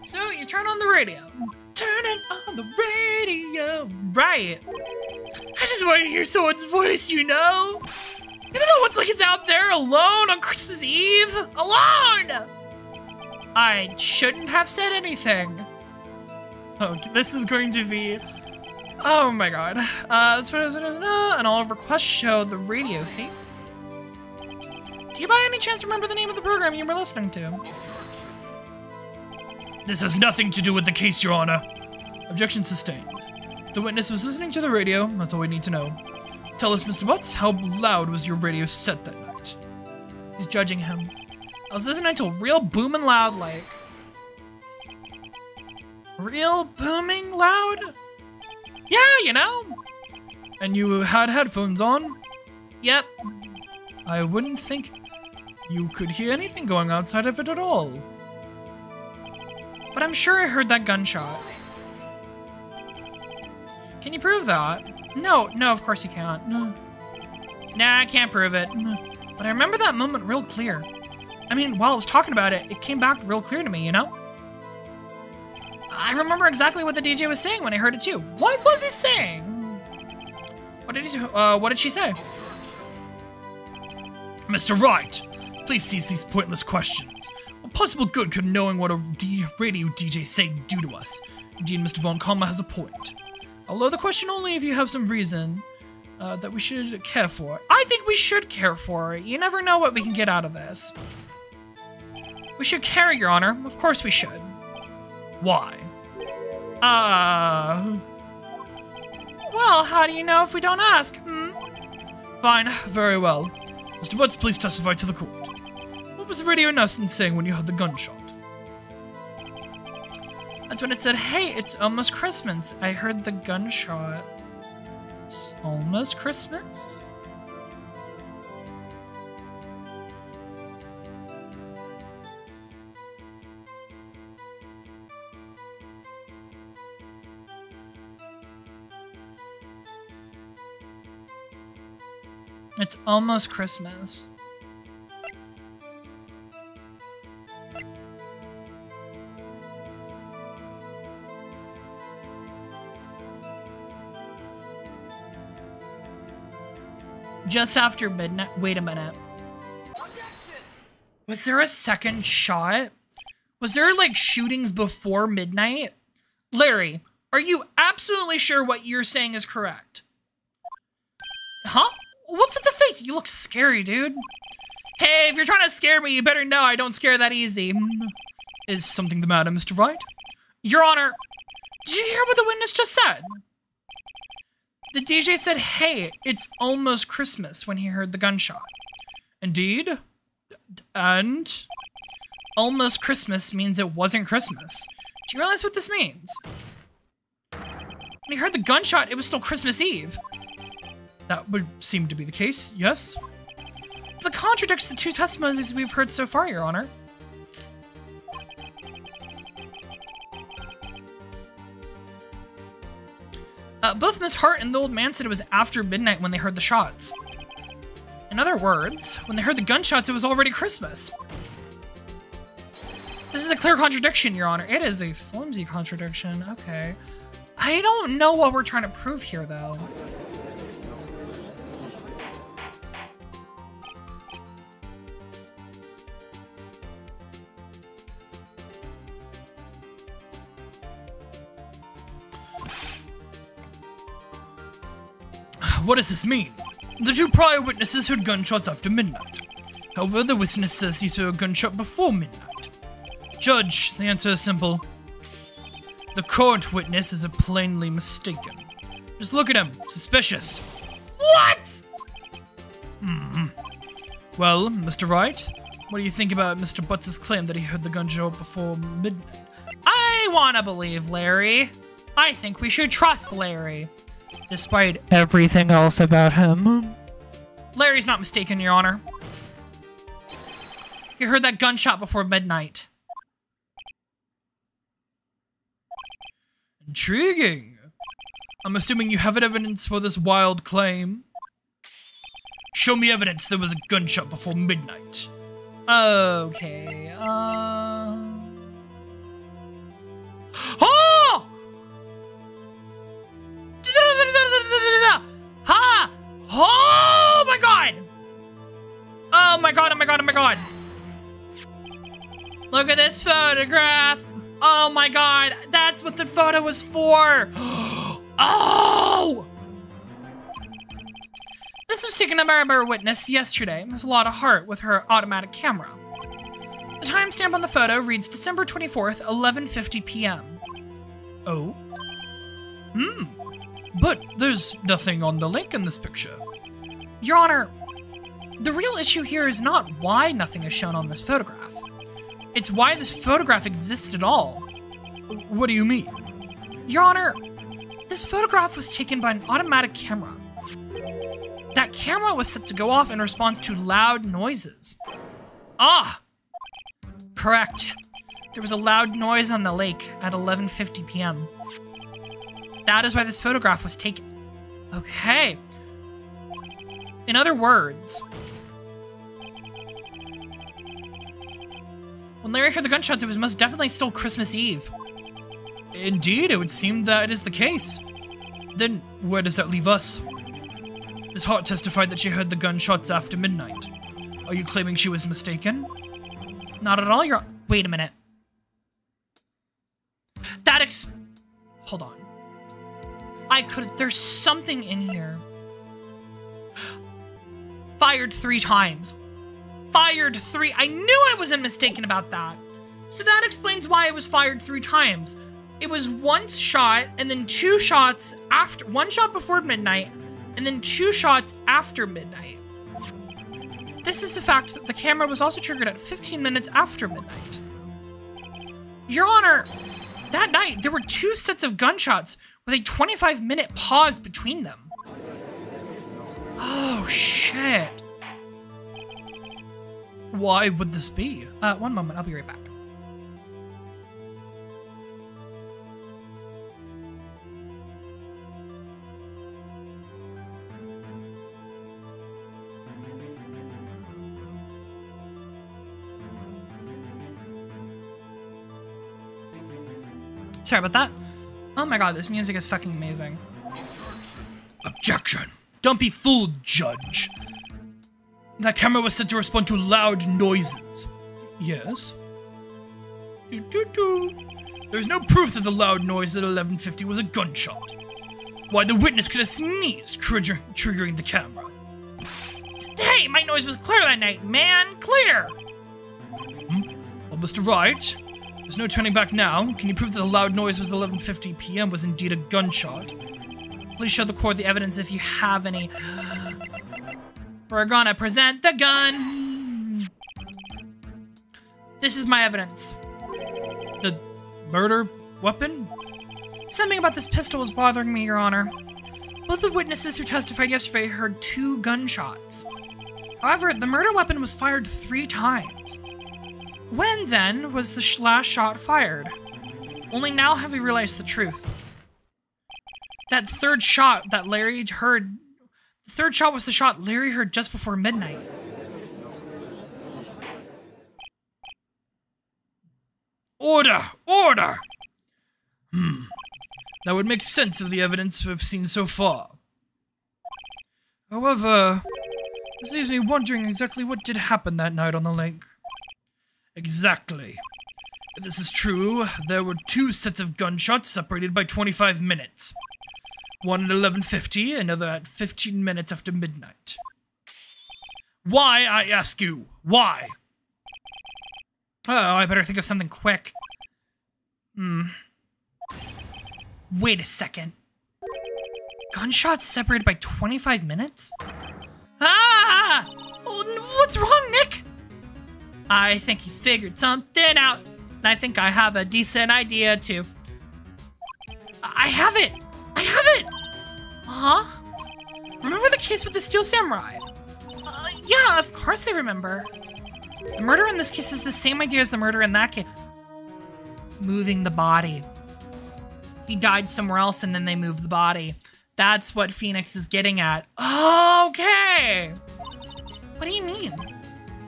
So you turn on the radio. Turn it on the radio. Right. I just want to hear someone's voice, you know? You don't know what's like it's out there alone on Christmas Eve? Alone! I shouldn't have said anything. Oh, this is going to be... Oh my god. Uh, that's what it is, an all requests show the radio, see? Do you by any chance remember the name of the program you were listening to? This has nothing to do with the case, Your Honor. Objection sustained. The witness was listening to the radio, that's all we need to know. Tell us, Mr. Butts, how loud was your radio set that night? He's judging him. I was listening to real booming loud, like... Real booming loud? Yeah, you know. And you had headphones on? Yep. I wouldn't think you could hear anything going outside of it at all. But I'm sure I heard that gunshot. Can you prove that? No, no, of course you can't. No. Nah, I can't prove it. But I remember that moment real clear. I mean, while I was talking about it, it came back real clear to me, you know? I remember exactly what the DJ was saying when I heard it too. What was he saying? What did he? Uh, what did she say? Mr. Wright, please cease these pointless questions. What possible good could knowing what a D radio DJ say do to us? Indeed, Mr. Von Karma has a point. Although the question only if you have some reason uh, that we should care for. I think we should care for it. You never know what we can get out of this. We should care, Your Honor. Of course we should. Why? Uh... Well, how do you know if we don't ask, hmm? Fine, very well. Mr. Woods, please testify to the court. What was the radio announcement saying when you heard the gunshot? That's when it said, hey, it's almost Christmas. I heard the gunshot. It's almost Christmas? It's almost Christmas. Just after midnight. Wait a minute. Was there a second shot? Was there like shootings before midnight? Larry, are you absolutely sure what you're saying is correct? Huh? What's with the face? You look scary, dude. Hey, if you're trying to scare me, you better know I don't scare that easy. Hmm. Is something the matter, Mr. Wright? Your Honor, did you hear what the witness just said? The DJ said, hey, it's almost Christmas when he heard the gunshot. Indeed. And? Almost Christmas means it wasn't Christmas. Do you realize what this means? When he heard the gunshot, it was still Christmas Eve. That would seem to be the case, yes. That contradicts the two testimonies we've heard so far, Your Honor. Uh, both Miss Hart and the old man said it was after midnight when they heard the shots. In other words, when they heard the gunshots, it was already Christmas. This is a clear contradiction, Your Honor. It is a flimsy contradiction. Okay. I don't know what we're trying to prove here, though. What does this mean? The two prior witnesses heard gunshots after midnight. However, the witness says he saw a gunshot before midnight. Judge, the answer is simple. The current witness is plainly mistaken. Just look at him. Suspicious. What? Hmm. Well, Mr. Wright, what do you think about Mr. Butts' claim that he heard the gunshot before midnight? I want to believe Larry. I think we should trust Larry. Despite everything else about him. Larry's not mistaken, Your Honor. You heard that gunshot before midnight. Intriguing. I'm assuming you have evidence for this wild claim. Show me evidence there was a gunshot before midnight. Okay, uh... Oh! My god, oh my god, oh my god! Look at this photograph! Oh my god, that's what the photo was for! oh! This was taken by a witness yesterday, Miss Lotta Hart, with her automatic camera. The timestamp on the photo reads December 24th, 11.50 p.m. Oh? Hmm. But there's nothing on the link in this picture. Your Honor, the real issue here is not why nothing is shown on this photograph. It's why this photograph exists at all. What do you mean? Your Honor, this photograph was taken by an automatic camera. That camera was set to go off in response to loud noises. Ah! Correct. There was a loud noise on the lake at 11.50 p.m. That is why this photograph was taken. Okay. In other words, when Larry heard the gunshots, it was most definitely still Christmas Eve. Indeed, it would seem that is the case. Then, where does that leave us? Miss Hart testified that she heard the gunshots after midnight. Are you claiming she was mistaken? Not at all, you're- Wait a minute. That ex- Hold on. I could- There's something in here. Fired three times. Fired three- I knew I wasn't mistaken about that. So that explains why it was fired three times. It was one shot, and then two shots after- One shot before midnight, and then two shots after midnight. This is the fact that the camera was also triggered at 15 minutes after midnight. Your Honor, that night there were two sets of gunshots with a 25 minute pause between them. Oh, shit. Why would this be? Uh, one moment, I'll be right back. Sorry about that. Oh my god, this music is fucking amazing. Objection! Don't be fooled, Judge. That camera was set to respond to loud noises. Yes? -doo. There's no proof that the loud noise at 1150 was a gunshot. Why, the witness could have sneezed, trigger triggering the camera. Hey, my noise was clear that night, man! Clear! Hmm? Well, Mr. Wright, there's no turning back now. Can you prove that the loud noise was 11:50 p.m. was indeed a gunshot? Please show the court the evidence if you have any. We're gonna present the gun. This is my evidence. The murder weapon? Something about this pistol was bothering me, Your Honor. Both the witnesses who testified yesterday heard two gunshots. However, the murder weapon was fired three times. When, then, was the last shot fired? Only now have we realized the truth. That third shot that Larry heard... Third shot was the shot Larry heard just before midnight. Order! Order! Hmm. That would make sense of the evidence we've seen so far. However, this leaves me wondering exactly what did happen that night on the lake. Exactly. If this is true, there were two sets of gunshots separated by 25 minutes. One at 11.50, another at 15 minutes after midnight. Why, I ask you? Why? Oh, I better think of something quick. Hmm. Wait a second. Gunshots separated by 25 minutes? Ah! What's wrong, Nick? I think he's figured something out. And I think I have a decent idea, too. I have it! I have it! Huh? Remember the case with the Steel Samurai? Uh, yeah, of course I remember. The murder in this case is the same idea as the murder in that case. Moving the body. He died somewhere else and then they moved the body. That's what Phoenix is getting at. Okay. What do you mean?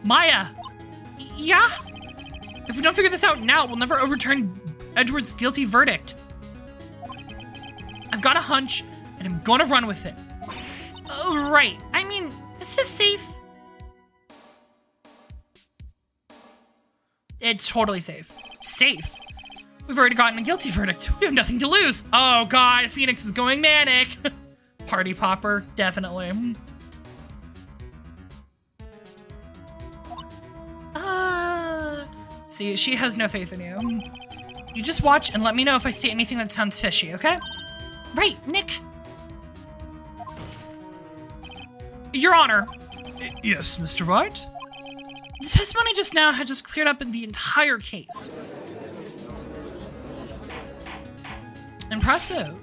Maya. Yeah? If we don't figure this out now, we'll never overturn Edgeworth's guilty verdict. I've got a hunch, and I'm gonna run with it. Oh, right. I mean, is this safe? It's totally safe. Safe? We've already gotten a guilty verdict. We have nothing to lose. Oh god, Phoenix is going manic. Party popper, definitely. Uh, see, she has no faith in you. You just watch and let me know if I see anything that sounds fishy, okay? Right, Nick. Your Honor. yes, Mr. Wright? The testimony just now had just cleared up in the entire case. Impressive.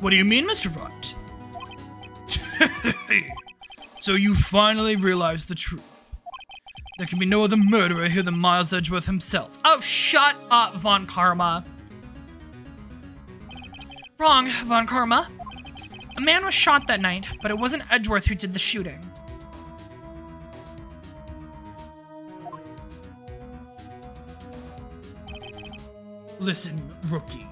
What do you mean, Mr. Wright? so you finally realized the truth. There can be no other murderer here than Miles Edgeworth himself. Oh, shut up, Von Karma. Wrong, Von Karma. A man was shot that night, but it wasn't Edgeworth who did the shooting. Listen, rookie.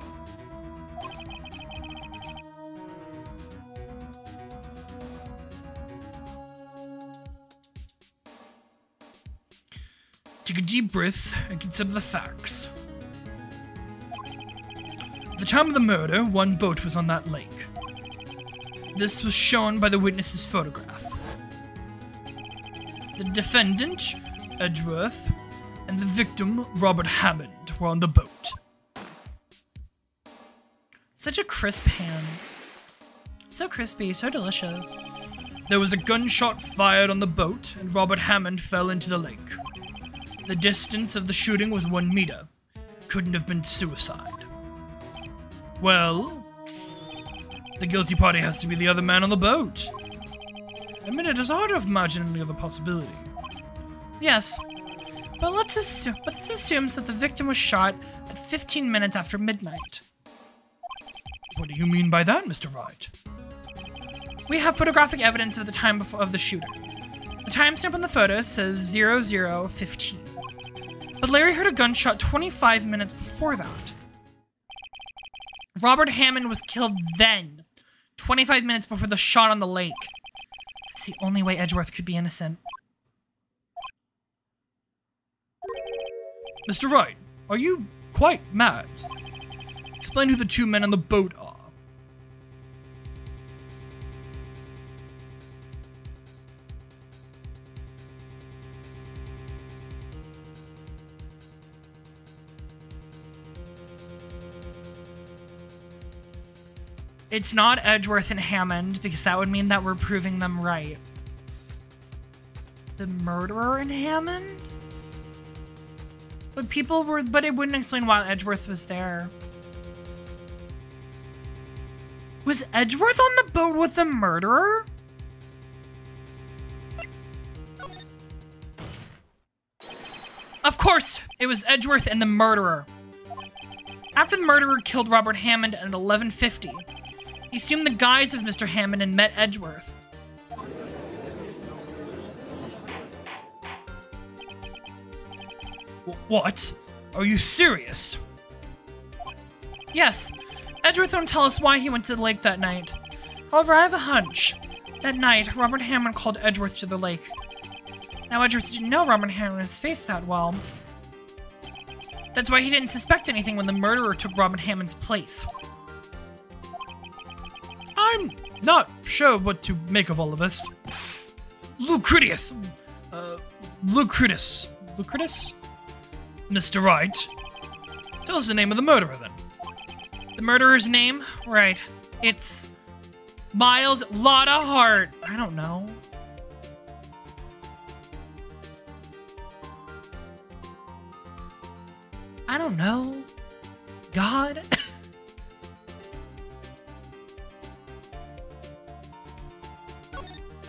Take a deep breath and consider the facts. At the time of the murder, one boat was on that lake. This was shown by the witness's photograph. The defendant, Edgeworth, and the victim, Robert Hammond, were on the boat. Such a crisp ham. So crispy, so delicious. There was a gunshot fired on the boat, and Robert Hammond fell into the lake. The distance of the shooting was one meter. Couldn't have been suicide. Well, the guilty party has to be the other man on the boat. I mean, it is hard to imagine any other possibility. Yes, but let's assume, but that the victim was shot at 15 minutes after midnight. What do you mean by that, Mr. Wright? We have photographic evidence of the time of the shooting. The timestamp on the photo says 0015. But Larry heard a gunshot 25 minutes before that. Robert Hammond was killed then, 25 minutes before the shot on the lake. That's the only way Edgeworth could be innocent. Mr. Wright, are you quite mad? Explain who the two men on the boat are. It's not Edgeworth and Hammond, because that would mean that we're proving them right. The murderer and Hammond? But people were, but it wouldn't explain why Edgeworth was there. Was Edgeworth on the boat with the murderer? Of course, it was Edgeworth and the murderer. After the murderer killed Robert Hammond at 1150, he assumed the guise of Mr. Hammond and met Edgeworth. What? Are you serious? Yes. Edgeworth won't tell us why he went to the lake that night. However, I have a hunch. That night, Robert Hammond called Edgeworth to the lake. Now Edgeworth didn't know Robert Hammond's face that well. That's why he didn't suspect anything when the murderer took Robert Hammond's place. I'm not sure what to make of all of this. Lucretius! Uh. Lucretus? Mr. Wright. Tell us the name of the murderer, then. The murderer's name? Right. It's Miles Lotta Hart. I don't know. I don't know. God?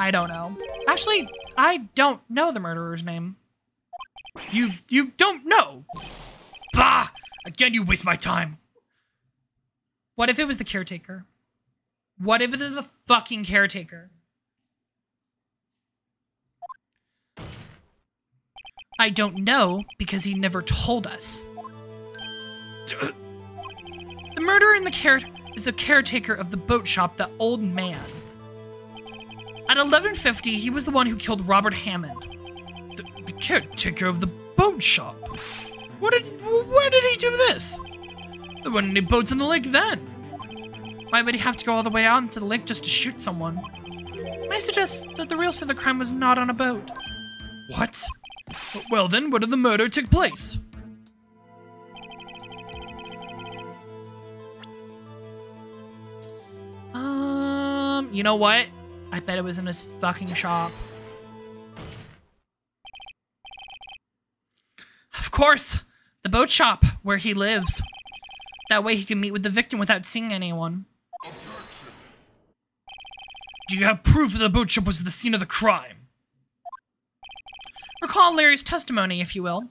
I don't know. Actually, I don't know the murderer's name. You you don't know. Bah! Again, you waste my time. What if it was the caretaker? What if it was the fucking caretaker? I don't know because he never told us. the murderer in the care is the caretaker of the boat shop, the old man. At 1150, he was the one who killed Robert Hammond. The, the caretaker of the boat shop. What did? Where did he do this? There weren't any boats in the lake then. Why would he have to go all the way out into the lake just to shoot someone? I suggest that the real scene of the crime was not on a boat. What? Well then, where did the murder take place? Um, you know what? I bet it was in his fucking shop. Of course, the boat shop where he lives. That way he can meet with the victim without seeing anyone. Do you have proof that the boat shop was the scene of the crime? Recall Larry's testimony, if you will.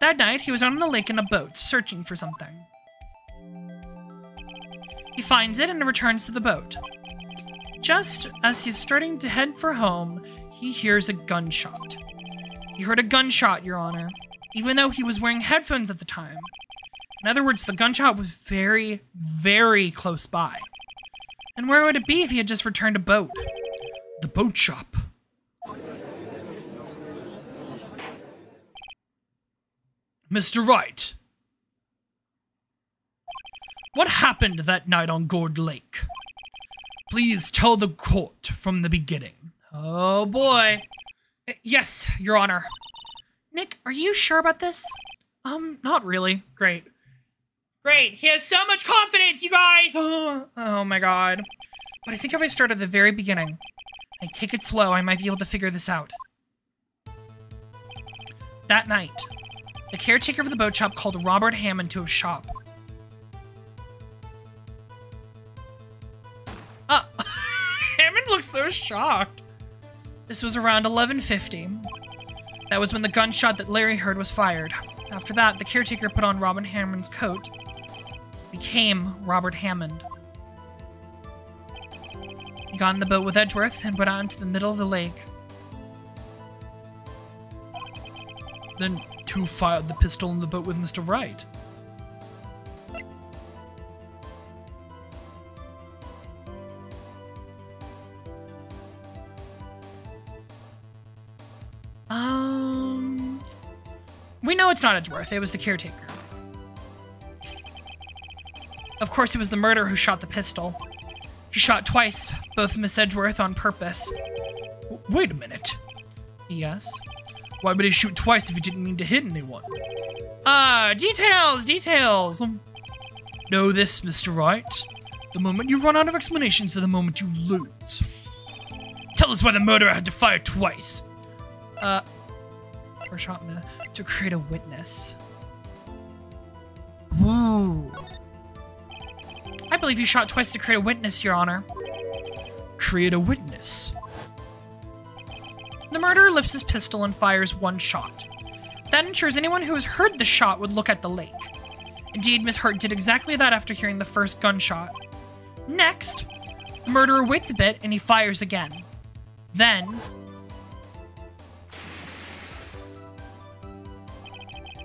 That night, he was out on the lake in a boat, searching for something. He finds it and returns to the boat. Just as he's starting to head for home, he hears a gunshot. He heard a gunshot, Your Honor, even though he was wearing headphones at the time. In other words, the gunshot was very, very close by. And where would it be if he had just returned a boat? The boat shop. Mr. Wright. What happened that night on Gourd Lake? Please tell the court from the beginning. Oh boy. Yes, Your Honor. Nick, are you sure about this? Um, not really. Great. Great. He has so much confidence, you guys! Oh, oh my god. But I think if I start at the very beginning, I take it slow, I might be able to figure this out. That night, the caretaker of the boat shop called Robert Hammond to his shop. Uh, Hammond looks so shocked. This was around 1150. That was when the gunshot that Larry heard was fired. After that, the caretaker put on Robert Hammond's coat, became Robert Hammond. He got in the boat with Edgeworth and went out into the middle of the lake. Then two fired the pistol in the boat with Mr. Wright. It's not Edgeworth. It was the caretaker. Of course, it was the murderer who shot the pistol. He shot twice, both Miss Edgeworth on purpose. W wait a minute. Yes. Why would he shoot twice if he didn't mean to hit anyone? Ah, uh, details, details. Know this, Mr. Wright. The moment you run out of explanations is the moment you lose. Tell us why the murderer had to fire twice. Uh, or shot to create a witness. Ooh. I believe you shot twice to create a witness, Your Honor. Create a witness? The murderer lifts his pistol and fires one shot. That ensures anyone who has heard the shot would look at the lake. Indeed, Miss Hart did exactly that after hearing the first gunshot. Next, the murderer waits a bit and he fires again. Then,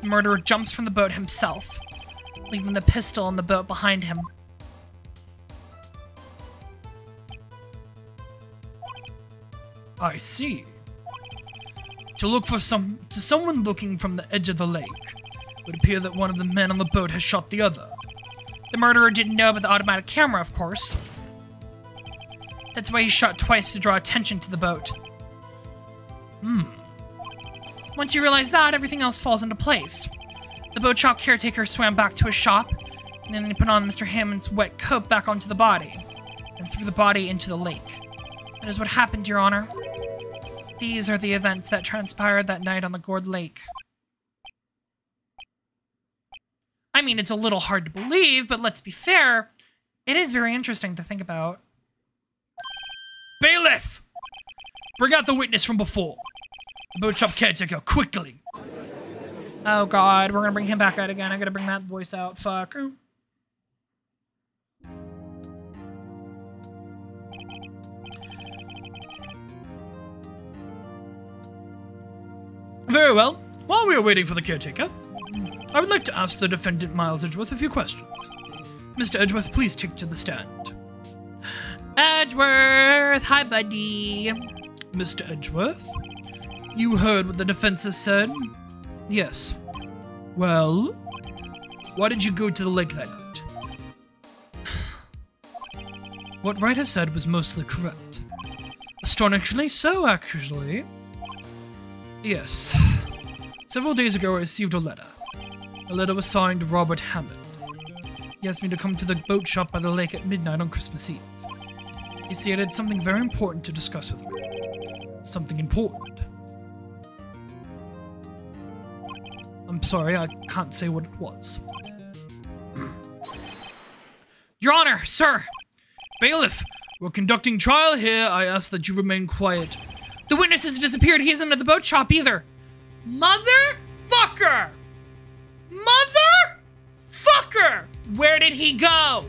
murderer jumps from the boat himself, leaving the pistol in the boat behind him. I see. To look for some to someone looking from the edge of the lake. It would appear that one of the men on the boat has shot the other. The murderer didn't know about the automatic camera, of course. That's why he shot twice to draw attention to the boat. Hmm. Once you realize that, everything else falls into place. The boat shop caretaker swam back to his shop, and then he put on Mr. Hammond's wet coat back onto the body, and threw the body into the lake. That is what happened, Your Honor. These are the events that transpired that night on the Gourd Lake. I mean, it's a little hard to believe, but let's be fair, it is very interesting to think about. Bailiff! Bring out the witness from before. Boat shop caretaker, quickly. Oh god, we're gonna bring him back out again. I gotta bring that voice out. Fuck. Very well. While we are waiting for the caretaker, I would like to ask the defendant Miles Edgeworth a few questions. Mr. Edgeworth, please take to the stand. Edgeworth, hi buddy. Mr. Edgeworth, you heard what the defense has said? Yes. Well, why did you go to the lake that night? What has said was mostly correct. Astonishingly so, actually. Yes. Several days ago, I received a letter. The letter was signed Robert Hammond. He asked me to come to the boat shop by the lake at midnight on Christmas Eve. He said he had something very important to discuss with me. Something important. I'm sorry, I can't say what it was. Your Honor, sir! Bailiff, we're conducting trial here. I ask that you remain quiet. The witness has disappeared. He isn't at the boat shop either. Motherfucker! Motherfucker! Where did he go?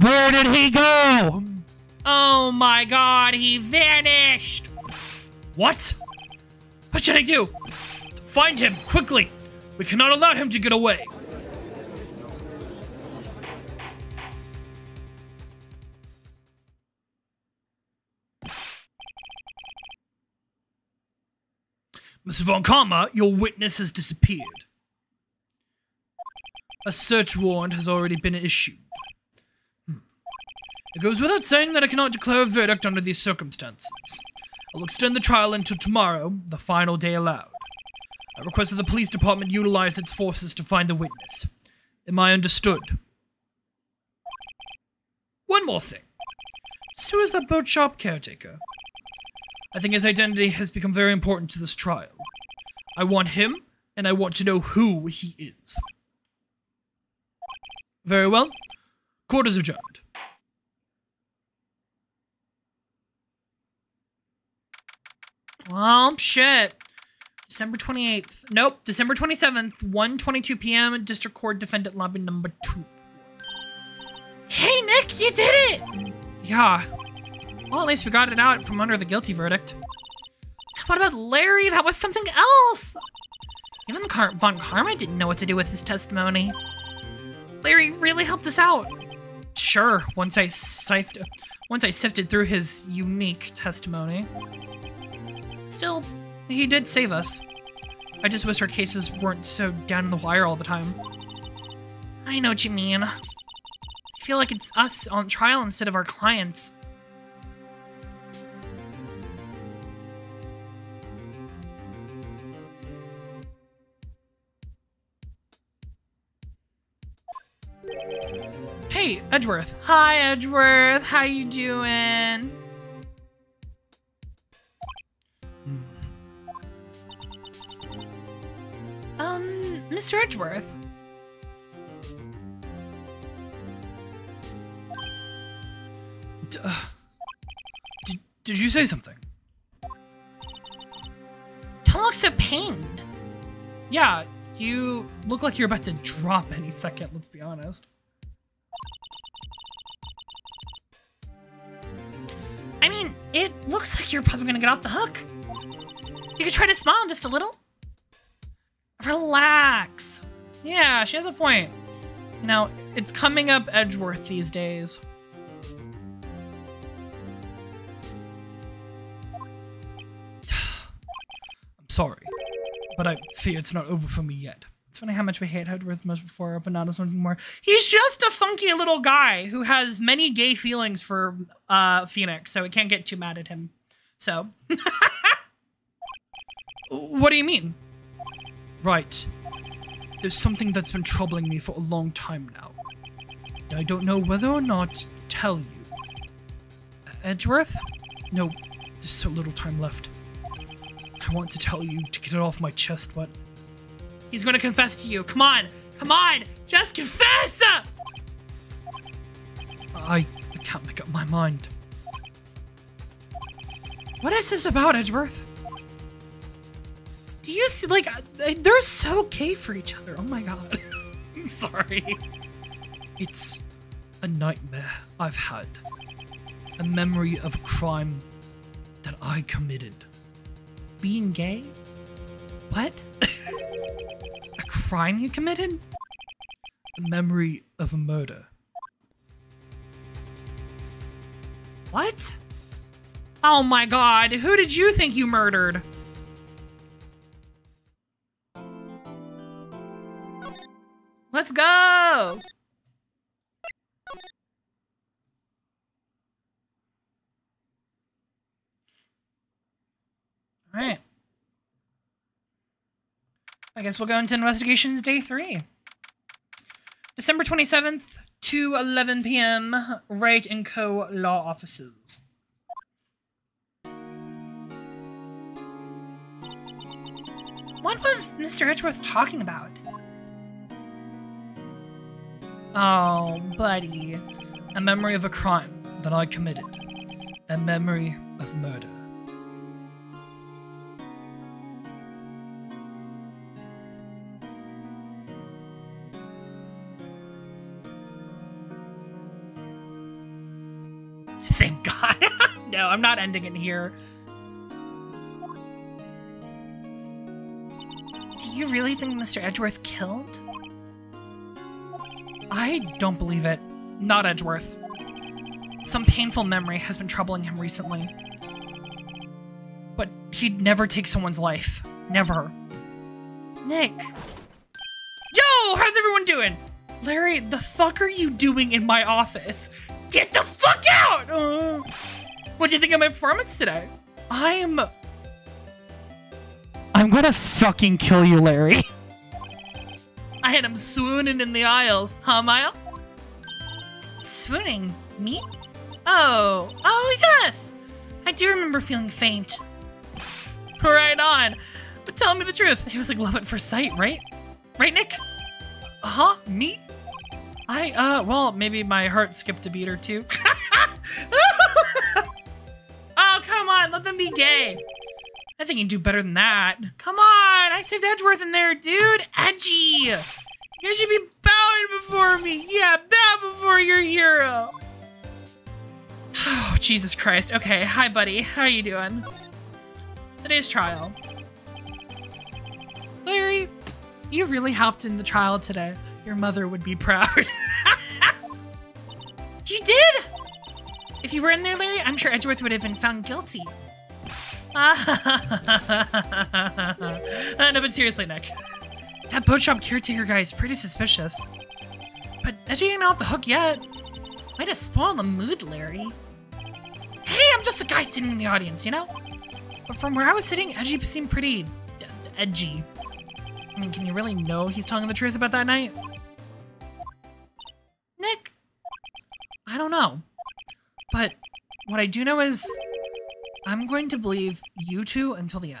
Where did he go? Oh my god, he vanished! What? What should I do? Find him, quickly! We cannot allow him to get away! Mr. Von Karma, your witness has disappeared. A search warrant has already been issued. Hmm. It goes without saying that I cannot declare a verdict under these circumstances. I'll extend the trial until tomorrow, the final day allowed. I request that the police department utilize its forces to find the witness. Am I understood? One more thing. Stu is that boat shop caretaker. I think his identity has become very important to this trial. I want him, and I want to know who he is. Very well. Court is adjourned. Oh, shit. December 28th. Nope, December 27th, 1.22 p.m. District Court Defendant Lobby number 2. Hey, Nick, you did it! Yeah. Well, at least we got it out from under the guilty verdict. What about Larry? That was something else! Even Car Von Karma didn't know what to do with his testimony. Larry really helped us out. Sure, once I sifted, once I sifted through his unique testimony. Still, he did save us. I just wish our cases weren't so down in the wire all the time. I know what you mean. I feel like it's us on trial instead of our clients. Hey, Edgeworth. Hi, Edgeworth. How you doing? Um, Mr. Edgeworth. D- uh, did, did you say something? Don't look so pained. Yeah, you look like you're about to drop any second, let's be honest. I mean, it looks like you're probably gonna get off the hook. You could try to smile just a little. Relax. Yeah, she has a point. You know, it's coming up Edgeworth these days. I'm sorry, but I fear it's not over for me yet. It's funny how much we hate Edgeworth much before, but not as much more. He's just a funky little guy who has many gay feelings for uh, Phoenix, so we can't get too mad at him. So, what do you mean? Right. There's something that's been troubling me for a long time now. I don't know whether or not to tell you. Edgeworth? No, there's so little time left. I want to tell you to get it off my chest, but He's going to confess to you. Come on. Come on. Just confess. I, I can't make up my mind. What is this about, Edgeworth? Do you see, like, uh, they're so gay for each other. Oh my god. I'm sorry. It's a nightmare I've had. A memory of a crime that I committed. Being gay? What? a crime you committed? A memory of a murder. What? Oh my god, who did you think you murdered? Let's go! Alright. I guess we'll go into investigations day three. December 27th, 2 11 p.m., Wright Co. Law Offices. What was Mr. Edgeworth talking about? Oh, buddy. A memory of a crime that I committed. A memory of murder. Thank God. no, I'm not ending it here. Do you really think Mr. Edgeworth killed? I don't believe it. Not Edgeworth. Some painful memory has been troubling him recently. But he'd never take someone's life. Never. Nick. Yo, how's everyone doing? Larry, the fuck are you doing in my office? Get the fuck out! Uh, what do you think of my performance today? I'm... I'm gonna fucking kill you, Larry. I had him swooning in the aisles. Huh, Maya? Swooning? Me? Oh, oh yes! I do remember feeling faint. Right on. But tell me the truth. It was like love at first sight, right? Right, Nick? Huh? Me? I, uh, well, maybe my heart skipped a beat or two. oh, come on. Let them be gay. I think you do better than that. Come on. I saved Edgeworth in there, dude. Edgy. You should be bowing before me. Yeah, bow before your hero. Oh, Jesus Christ. Okay, hi, buddy. How are you doing? Today's trial. Larry, you really helped in the trial today. Your mother would be proud. you did? If you were in there, Larry, I'm sure Edgeworth would have been found guilty. Uh, no, but seriously, Nick. That boat shop caretaker guy is pretty suspicious. But Edgy ain't off the hook yet. Way to spoil the mood, Larry. Hey, I'm just a guy sitting in the audience, you know? But from where I was sitting, Edgy seemed pretty edgy. I mean, can you really know he's telling the truth about that night? Nick, I don't know. But what I do know is I'm going to believe you two until the end.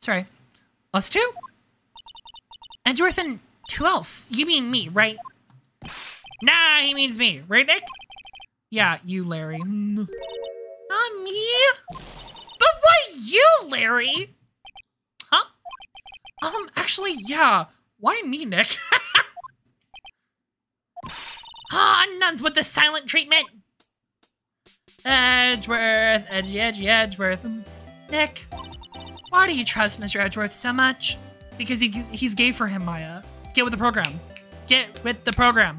Sorry, us two? Edgeworth and who else? You mean me, right? Nah, he means me, right, Nick? Yeah, you, Larry. Not me. But why you, Larry? Huh? Um, actually, yeah. Why me, Nick? Ah, nuns with the silent treatment. Edgeworth, edgy, edgy, Edgeworth. Nick, why do you trust Mr. Edgeworth so much? Because he, he's gay for him, Maya. Get with the program. Get with the program.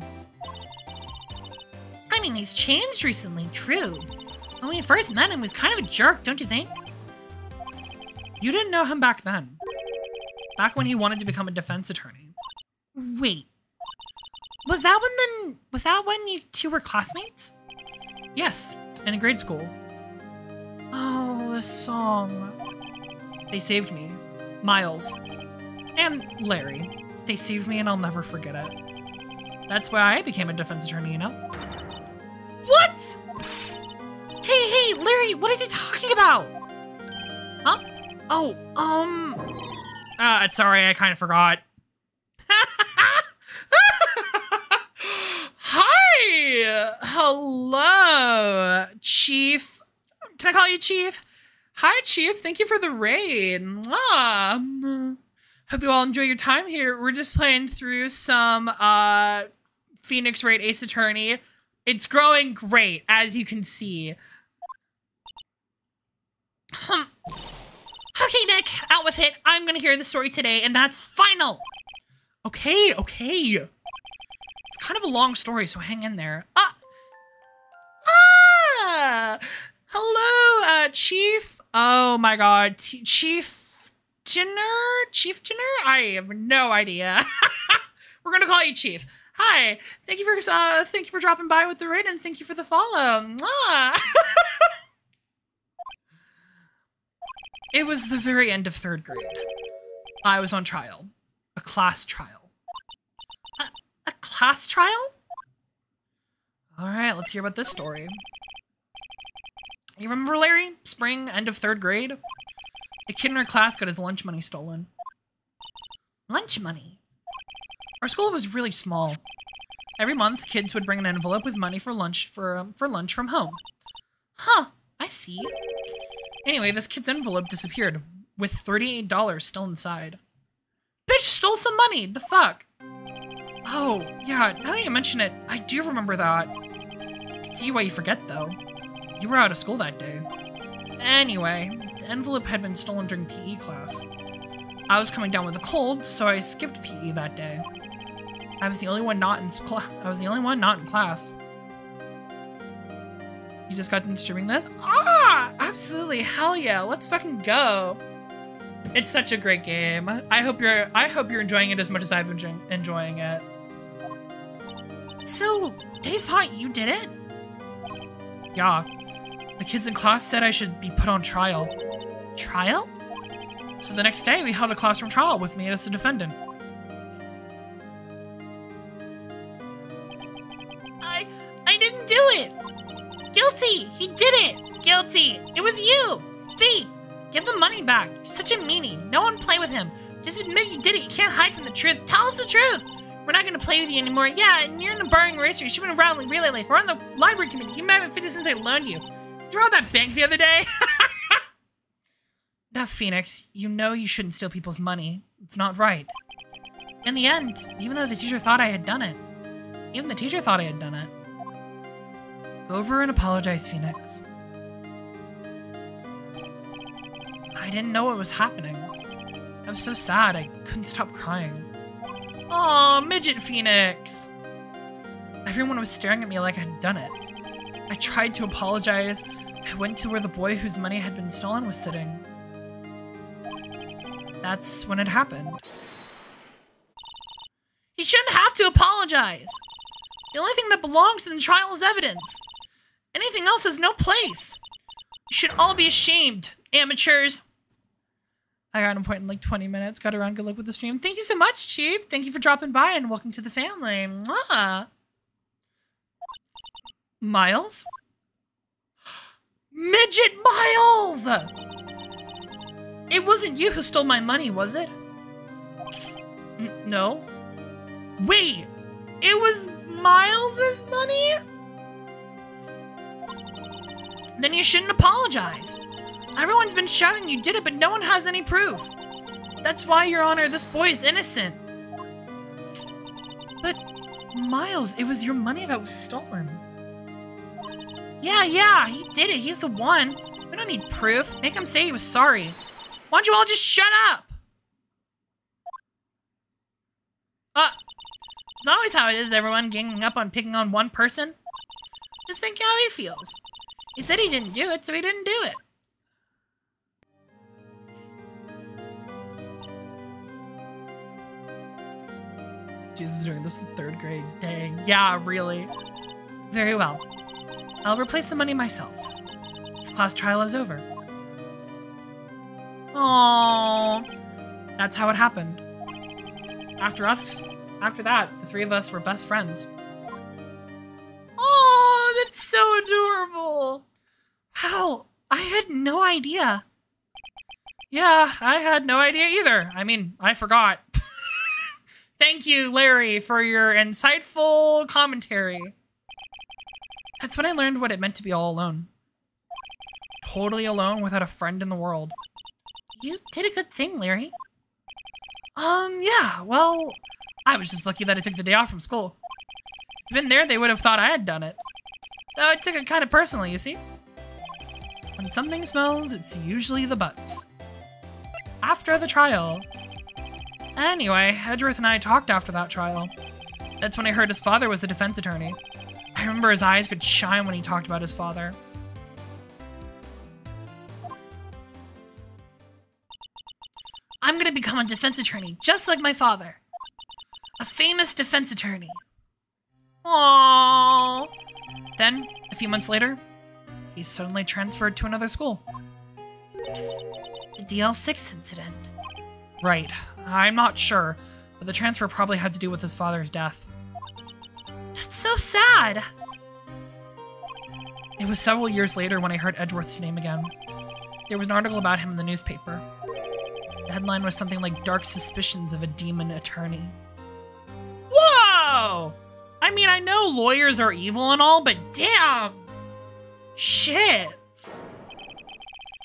I mean, he's changed recently, true. When we first met him, he was kind of a jerk, don't you think? You didn't know him back then. Back when he wanted to become a defense attorney. Wait. Was that when then was that when you two were classmates? Yes, in grade school. Oh, the song. They saved me. Miles. And Larry. They saved me and I'll never forget it. That's why I became a defense attorney, you know? What? Hey, hey, Larry, what is he talking about? Huh? Oh, um... Uh, sorry, I kind of forgot. Hello, Chief. Can I call you Chief? Hi, Chief. Thank you for the raid. Mwah. Hope you all enjoy your time here. We're just playing through some uh, Phoenix Wright Ace Attorney. It's growing great, as you can see. okay, Nick, out with it. I'm gonna hear the story today, and that's final. Okay, okay. Kind of a long story, so hang in there. Ah! Ah! Hello, uh, Chief. Oh my god. T Chief Jenner? Chief Jenner? I have no idea. We're gonna call you Chief. Hi. Thank you for uh thank you for dropping by with the raid and thank you for the follow. Ah. it was the very end of third grade. I was on trial. A class trial. Class trial? Alright, let's hear about this story. You remember Larry? Spring, end of third grade? A kid in our class got his lunch money stolen. Lunch money? Our school was really small. Every month, kids would bring an envelope with money for lunch for um, for lunch from home. Huh, I see. Anyway, this kid's envelope disappeared, with $38 still inside. Bitch stole some money! The fuck? Oh, yeah, now that you mention it, I do remember that. See why you forget, though. You were out of school that day. Anyway, the envelope had been stolen during PE class. I was coming down with a cold, so I skipped PE that day. I was the only one not in class. I was the only one not in class. You just got done streaming this? Ah, absolutely, hell yeah! Let's fucking go. It's such a great game. I hope you're. I hope you're enjoying it as much as I've been enjoying it. So they thought you did it? Yeah. The kids in class said I should be put on trial. Trial? So the next day, we held a classroom trial with me as the defendant. I... I didn't do it! Guilty! He did it! Guilty! It was you! Thief! Give the money back! You're such a meanie. No one play with him. Just admit you did it. You can't hide from the truth. Tell us the truth! We're not gonna play with you anymore. Yeah, and you're in the barring racer. You should have been around relay life. We're on the library committee. You might have 50 cents I loaned you. You robbed that bank the other day? that Phoenix, you know you shouldn't steal people's money. It's not right. In the end, even though the teacher thought I had done it, even the teacher thought I had done it. Go over and apologize, Phoenix. I didn't know what was happening. I was so sad, I couldn't stop crying. Aw, Midget Phoenix! Everyone was staring at me like I'd done it. I tried to apologize. I went to where the boy whose money had been stolen was sitting. That's when it happened. You shouldn't have to apologize! The only thing that belongs in the trial is evidence. Anything else has no place. You should all be ashamed, amateurs. I got an appointment in like 20 minutes. Got around. Good luck with the stream. Thank you so much, Chief. Thank you for dropping by and welcome to the family. Mwah. Miles? Midget Miles! It wasn't you who stole my money, was it? N no. Wait, it was Miles's money? Then you shouldn't apologize. Everyone's been shouting you did it, but no one has any proof. That's why, Your Honor, this boy is innocent. But, Miles, it was your money that was stolen. Yeah, yeah, he did it. He's the one. We don't need proof. Make him say he was sorry. Why don't you all just shut up? Uh, it's always how it is, everyone ganging up on picking on one person. Just think how he feels. He said he didn't do it, so he didn't do it. Jesus, doing this in third grade. Dang. Yeah, really. Very well. I'll replace the money myself. This class trial is over. Aww. That's how it happened. After us, after that, the three of us were best friends. Oh, that's so adorable. How? I had no idea. Yeah, I had no idea either. I mean, I forgot. Thank you, Larry, for your insightful commentary. That's when I learned what it meant to be all alone. Totally alone without a friend in the world. You did a good thing, Larry. Um, yeah, well, I was just lucky that I took the day off from school. Been there, they would have thought I had done it. Though I took it kind of personally, you see? When something smells, it's usually the butts. After the trial. Anyway, Edgeworth and I talked after that trial. That's when I heard his father was a defense attorney. I remember his eyes could shine when he talked about his father. I'm gonna become a defense attorney, just like my father. A famous defense attorney. Aww. Then, a few months later, he suddenly transferred to another school. The DL6 incident. Right. I'm not sure, but the transfer probably had to do with his father's death. That's so sad. It was several years later when I heard Edgeworth's name again. There was an article about him in the newspaper. The headline was something like Dark Suspicions of a Demon Attorney. Whoa! I mean, I know lawyers are evil and all, but damn! Shit!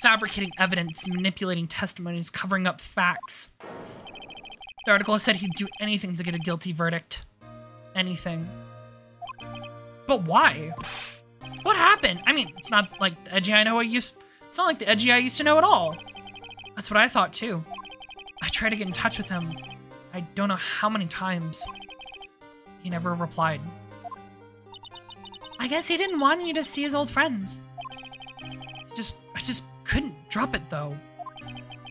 Fabricating evidence, manipulating testimonies, covering up facts. The article said he'd do anything to get a guilty verdict. Anything. But why? What happened? I mean, it's not like the edgy I know I used. It's not like the edgy I used to know at all. That's what I thought too. I tried to get in touch with him. I don't know how many times. He never replied. I guess he didn't want you to see his old friends. Just, just couldn't drop it though.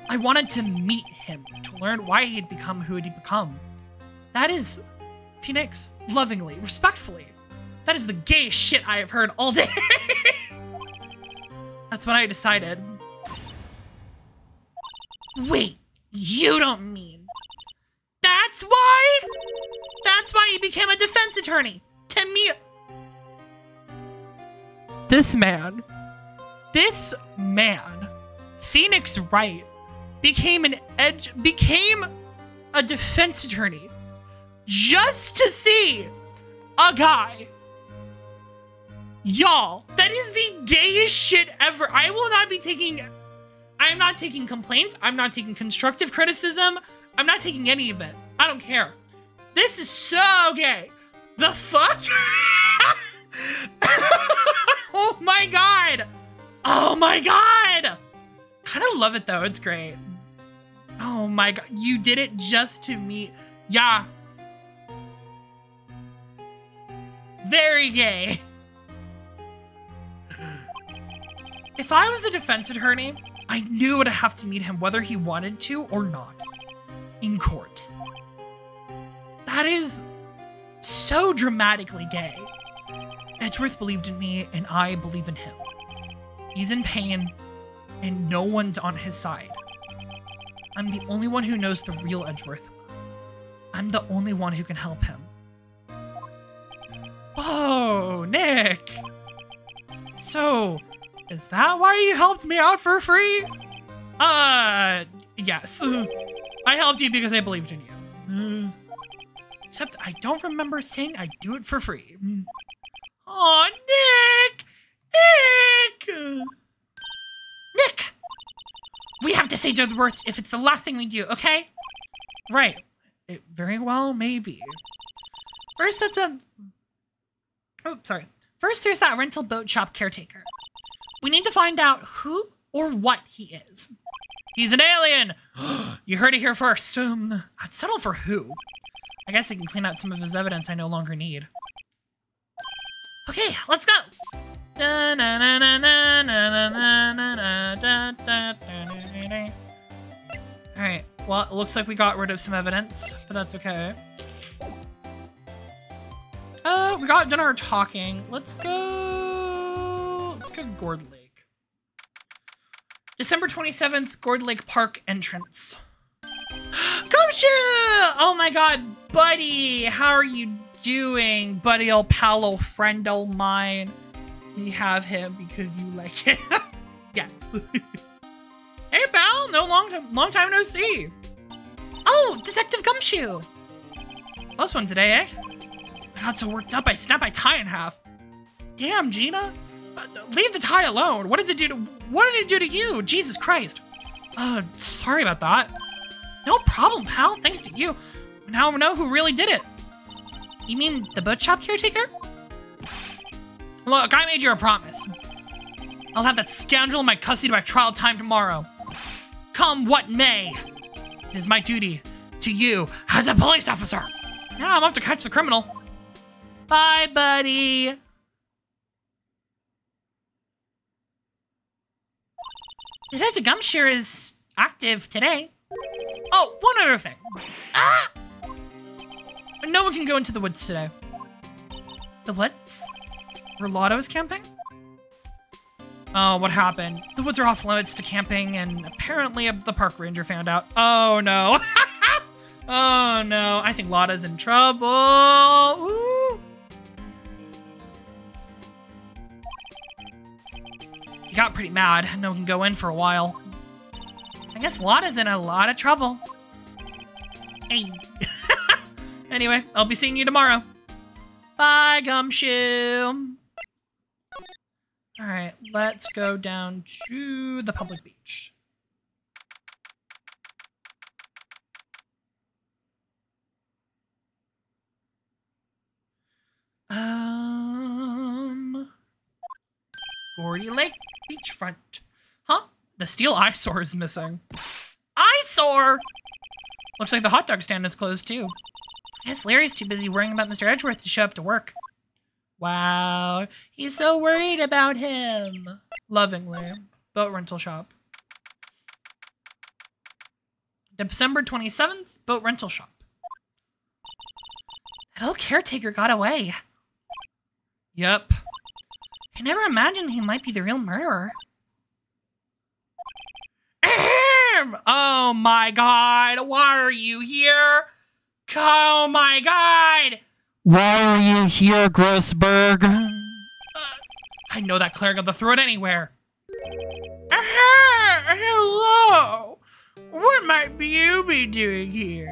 I wanted to meet him to learn why he'd become who he'd become. That is, Phoenix, lovingly, respectfully. That is the gayest shit I have heard all day. That's what I decided. Wait, you don't mean. That's why? That's why he became a defense attorney. To me. This man. This man. Phoenix Wright became an edge became a defense attorney just to see a guy y'all that is the gayest shit ever. I will not be taking i'm not taking complaints. I'm not taking constructive criticism. I'm not taking any of it. I don't care. This is so gay. The fuck? Oh my god oh my god kind of love it though it's great Oh my god, you did it just to meet. Yeah. Very gay. If I was a defense attorney, I knew I'd have to meet him whether he wanted to or not. In court. That is so dramatically gay. Edgeworth believed in me, and I believe in him. He's in pain, and no one's on his side. I'm the only one who knows the real Edgeworth. I'm the only one who can help him. Oh, Nick! So, is that why you helped me out for free? Uh, yes. I helped you because I believed in you. Except I don't remember saying I'd do it for free. Oh, Nick! Nick! Nick! We have to say the worst if it's the last thing we do, okay? Right. It very well may be. First, that's a... Oh, sorry. First, there's that rental boat shop caretaker. We need to find out who or what he is. He's an alien! you heard it here first. Um, I'd settle for who. I guess I can clean out some of his evidence I no longer need. Okay, let's go. Alright, well, it looks like we got rid of some evidence, but that's okay. Uh, we got done our talking. Let's go... Let's go Gourd Lake. December 27th, Gourd Lake Park entrance. Gumshoe! Oh my god, buddy! How are you doing, buddy old pal old friend old mine? We have him because you like him. yes. hey pal, no long time long time no see. Oh, Detective Gumshoe! Close one today, eh? I got so worked up I snapped my tie in half. Damn, Gina. Uh, leave the tie alone. What did it do to What did it do to you? Jesus Christ. Uh, sorry about that. No problem, pal. Thanks to you. Now I know who really did it. You mean the boat shop caretaker? Look, I made you a promise. I'll have that scoundrel in my custody by trial time tomorrow. Come what may. It is my duty to you as a police officer. Now I'm off to catch the criminal. Bye, buddy. Detective Gumshoe is active today. Oh, one other thing. Ah! No one can go into the woods today. The woods? Is camping? Oh, what happened? The woods are off limits to camping, and apparently uh, the park ranger found out. Oh, no. oh, no. I think Lotta's in trouble. Ooh. He got pretty mad. No one can go in for a while. I guess Lotta's in a lot of trouble. Hey. anyway, I'll be seeing you tomorrow. Bye, Gumshoe. All right, let's go down to the public beach. Um, Gourdy Lake beachfront. Huh? The steel eyesore is missing. Eyesore! Looks like the hot dog stand is closed too. I guess Larry's too busy worrying about Mr. Edgeworth to show up to work. Wow, he's so worried about him. Lovingly. Boat rental shop. December 27th, boat rental shop. That old caretaker got away. Yep. I never imagined he might be the real murderer. Ahem! Oh my god, why are you here? Oh my god! Why are you here, Grossberg? Uh, I know that cleric of the throat anywhere. Uh, hello. What might you be doing here?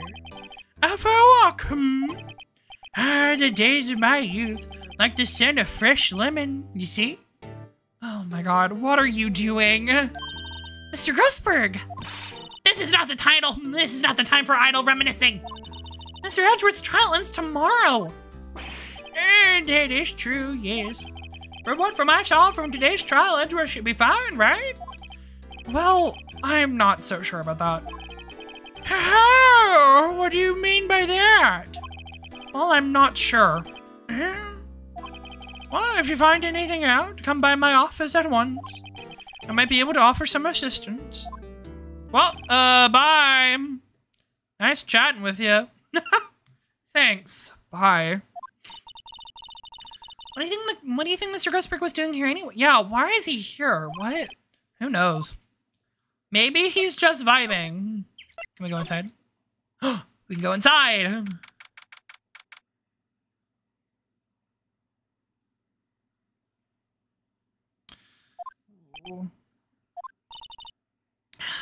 Uh, for a walk, hmm? Ah, the days of my youth, like the scent of fresh lemon, you see? Oh my god, what are you doing? Mr. Grossberg! This is not the title! This is not the time for idle reminiscing! Mr. Edgeworth's trial ends tomorrow! And it is true, yes. From what from I saw from today's trial, Edgeworth should be fine, right? Well, I'm not so sure about that. How? What do you mean by that? Well, I'm not sure. Well, if you find anything out, come by my office at once. I might be able to offer some assistance. Well, uh, bye. Nice chatting with you. Thanks. Bye. What do you think? What do you think Mr. Grossberg was doing here anyway? Yeah, why is he here? What? Who knows? Maybe he's just vibing. Can we go inside? we can go inside.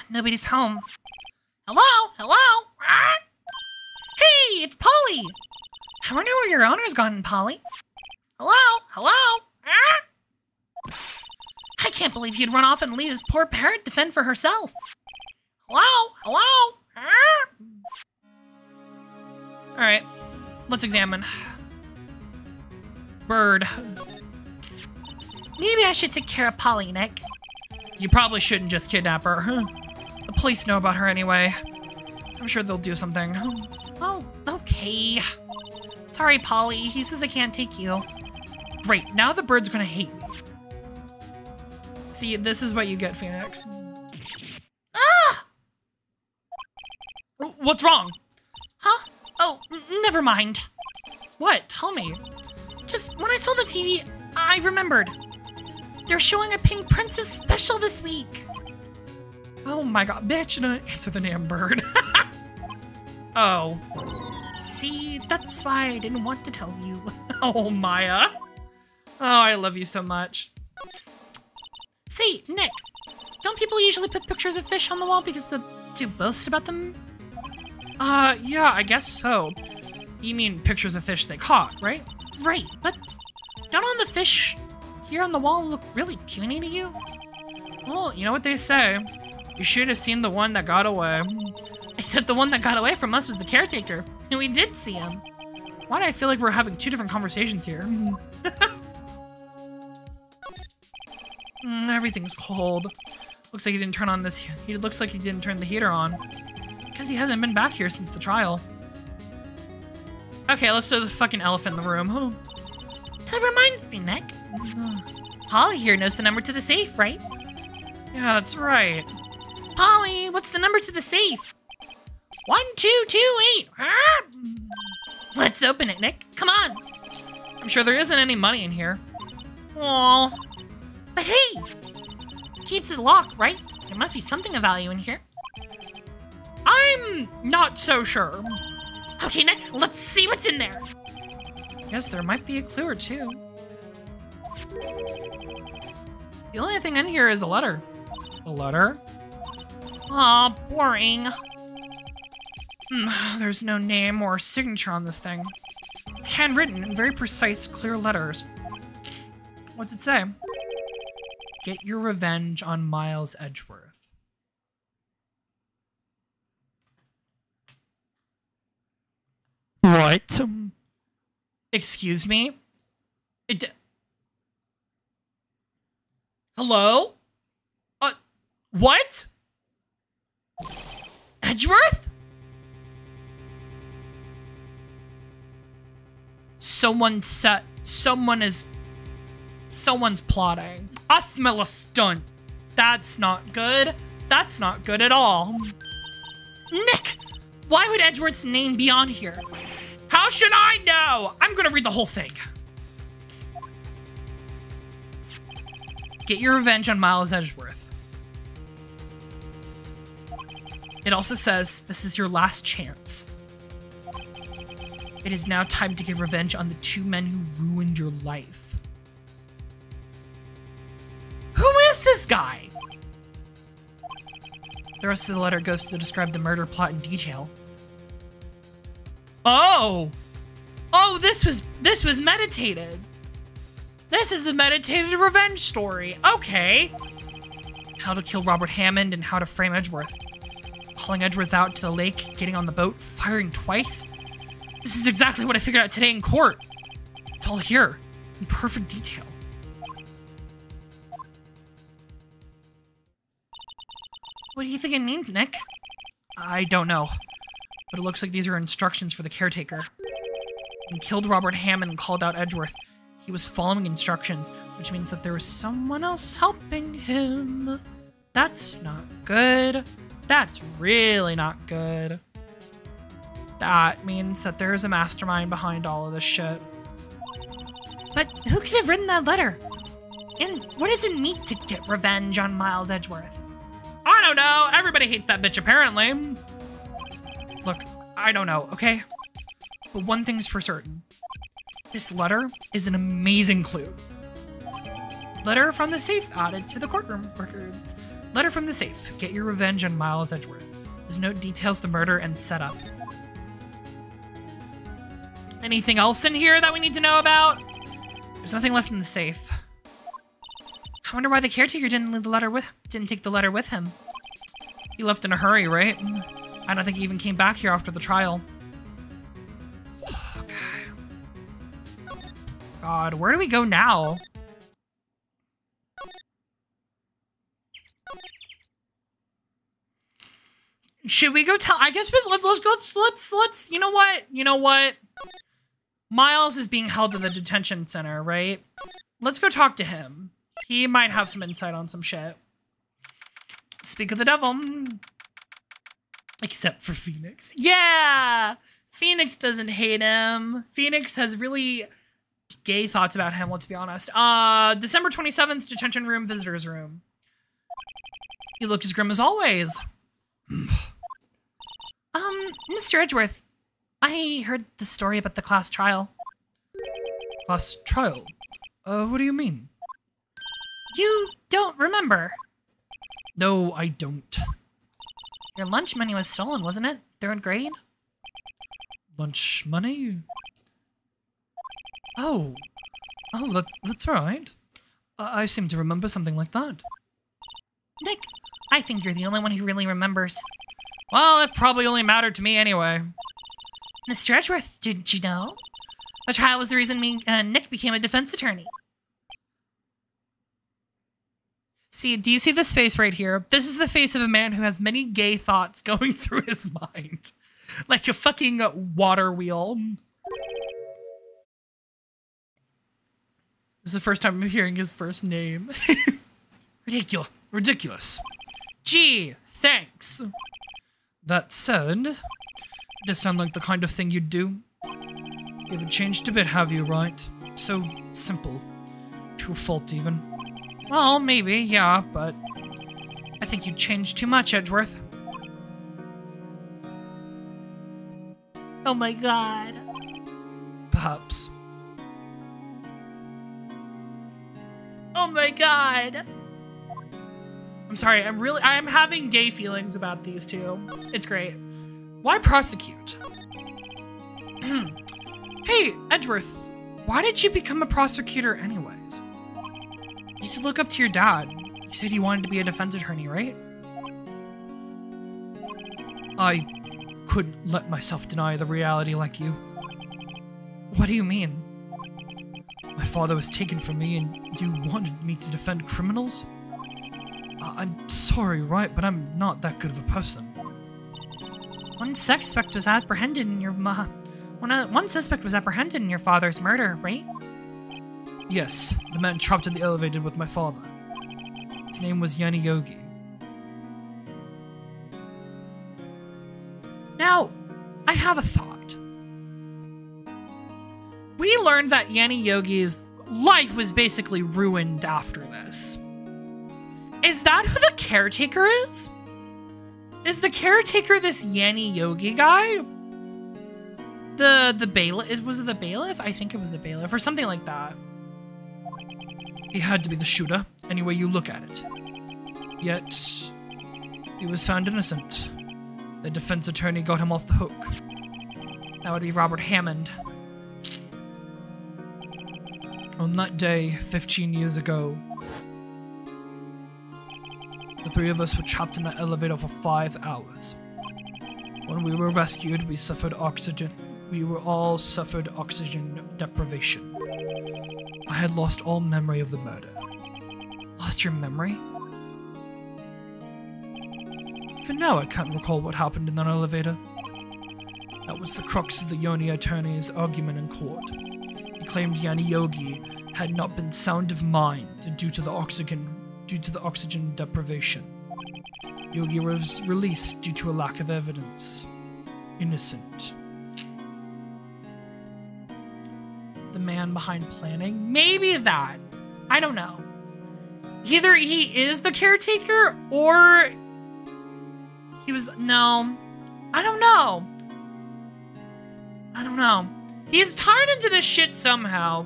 Nobody's home. Hello? Hello? Ah! Hey, it's Polly! I wonder where your owner's gone, Polly. Hello? Hello? Ah! I can't believe he'd run off and leave his poor parrot to fend for herself. Hello? Hello? Ah! Alright, let's examine. Bird. Maybe I should take care of Polly, Nick. You probably shouldn't just kidnap her. The police know about her anyway. I'm sure they'll do something. Oh, okay. Sorry, Polly. He says I can't take you. Great, now the bird's gonna hate me. See, this is what you get, Phoenix. Ah! What's wrong? Huh? Oh, never mind. What? Tell me. Just when I saw the TV, I remembered. They're showing a Pink Princess special this week. Oh my god, bitch, answer the damn bird. oh. See, that's why I didn't want to tell you. oh, Maya. Oh, I love you so much. See, Nick, don't people usually put pictures of fish on the wall because they do boast about them? Uh, yeah, I guess so. You mean pictures of fish they caught, right? Right, but don't all the fish here on the wall look really puny to you? Well, you know what they say. You should have seen the one that got away. Except the one that got away from us was the caretaker. And we did see him. Why do I feel like we're having two different conversations here? mm, everything's cold. Looks like he didn't turn on this. He looks like he didn't turn the heater on. Because he hasn't been back here since the trial. Okay, let's throw the fucking elephant in the room. That reminds me, Nick. Polly here knows the number to the safe, right? Yeah, that's right. Polly, what's the number to the safe? One, two, two, eight. Ah! Let's open it, Nick. Come on. I'm sure there isn't any money in here. Aww. But hey, keeps it locked, right? There must be something of value in here. I'm not so sure. Okay, Nick, let's see what's in there. Yes, there might be a clue or two. The only thing in here is a letter. A letter? Aw, boring. Hmm, there's no name or signature on this thing. It's handwritten in very precise, clear letters. What's it say? Get your revenge on Miles Edgeworth. What? Um, excuse me? It. Hello? Uh, what? Edgeworth? Someone set. Someone is. Someone's plotting. I smell a stunt. That's not good. That's not good at all. Nick! Why would Edgeworth's name be on here? How should I know? I'm gonna read the whole thing. Get your revenge on Miles Edgeworth. It also says this is your last chance. It is now time to get revenge on the two men who ruined your life. Who is this guy? The rest of the letter goes to describe the murder plot in detail. Oh! Oh, this was this was meditated. This is a meditated revenge story. Okay. How to kill Robert Hammond and how to frame Edgeworth. Calling Edgeworth out to the lake, getting on the boat, firing twice. This is exactly what I figured out today in court. It's all here, in perfect detail. What do you think it means, Nick? I don't know. But it looks like these are instructions for the caretaker. He killed Robert Hammond and called out Edgeworth. He was following instructions, which means that there was someone else helping him. That's not good. That's really not good. That means that there's a mastermind behind all of this shit. But who could have written that letter? And what does it mean to get revenge on Miles Edgeworth? I don't know. Everybody hates that bitch, apparently. Look, I don't know, okay? But one thing's for certain. This letter is an amazing clue. Letter from the safe added to the courtroom records. Letter from the safe. Get your revenge on Miles Edgeworth. This note details the murder and setup. Anything else in here that we need to know about? There's nothing left in the safe. I wonder why the caretaker didn't leave the letter with didn't take the letter with him. He left in a hurry, right? I don't think he even came back here after the trial. God, where do we go now? Should we go tell? I guess we, let's let's let's let's let's. You know what? You know what? Miles is being held in the detention center, right? Let's go talk to him. He might have some insight on some shit. Speak of the devil. Except for Phoenix. Yeah! Phoenix doesn't hate him. Phoenix has really gay thoughts about him, let's be honest. Uh, December 27th, detention room, visitor's room. You looked as grim as always. um, Mr. Edgeworth, I heard the story about the class trial. Class trial? Uh, what do you mean? You don't remember. No, I don't. Your lunch money was stolen, wasn't it? Third grade? Lunch money? Oh. Oh, that's, that's right. I, I seem to remember something like that. Nick, I think you're the only one who really remembers. Well, it probably only mattered to me anyway. Mr. Edgeworth, didn't you know? The trial was the reason me and Nick became a defense attorney. See, do you see this face right here? This is the face of a man who has many gay thoughts going through his mind. Like a fucking water wheel. This is the first time I'm hearing his first name. Ridiculous. Ridiculous. Gee, thanks. That said, does sound like the kind of thing you'd do. You haven't changed a bit, have you, right? So simple. To a fault, even. Well, maybe, yeah, but I think you changed too much, Edgeworth. Oh my god. Perhaps. Oh my god. I'm sorry, I'm really I'm having gay feelings about these two. It's great. Why prosecute? hey, Edgeworth, why did you become a prosecutor anyways? You should look up to your dad. You said you wanted to be a defense attorney, right? I couldn't let myself deny the reality like you. What do you mean? My father was taken from me and you wanted me to defend criminals? I- I'm sorry, right, but I'm not that good of a person. One suspect was apprehended in your ma- one, uh, one suspect was apprehended in your father's murder, right? Yes, the man trapped in the elevator with my father. His name was Yanni Yogi. Now, I have a thought. We learned that Yanni Yogi's life was basically ruined after this. Is that who the caretaker is? Is the caretaker this Yanni Yogi guy? The the bailiff is was it the bailiff? I think it was a bailiff or something like that. He had to be the shooter, any way you look at it. Yet, he was found innocent. The defense attorney got him off the hook. That would be Robert Hammond. On that day, 15 years ago, the three of us were trapped in that elevator for five hours. When we were rescued, we suffered oxygen. We were all suffered oxygen deprivation. I had lost all memory of the murder. Lost your memory? For now, I can't recall what happened in that elevator. That was the crux of the Yoni attorney's argument in court. He claimed Yanni Yogi had not been sound of mind due to the oxygen due to the oxygen deprivation. Yogi was released due to a lack of evidence. Innocent. The man behind planning? Maybe that. I don't know. Either he is the caretaker or he was. No. I don't know. I don't know. He's tied into this shit somehow.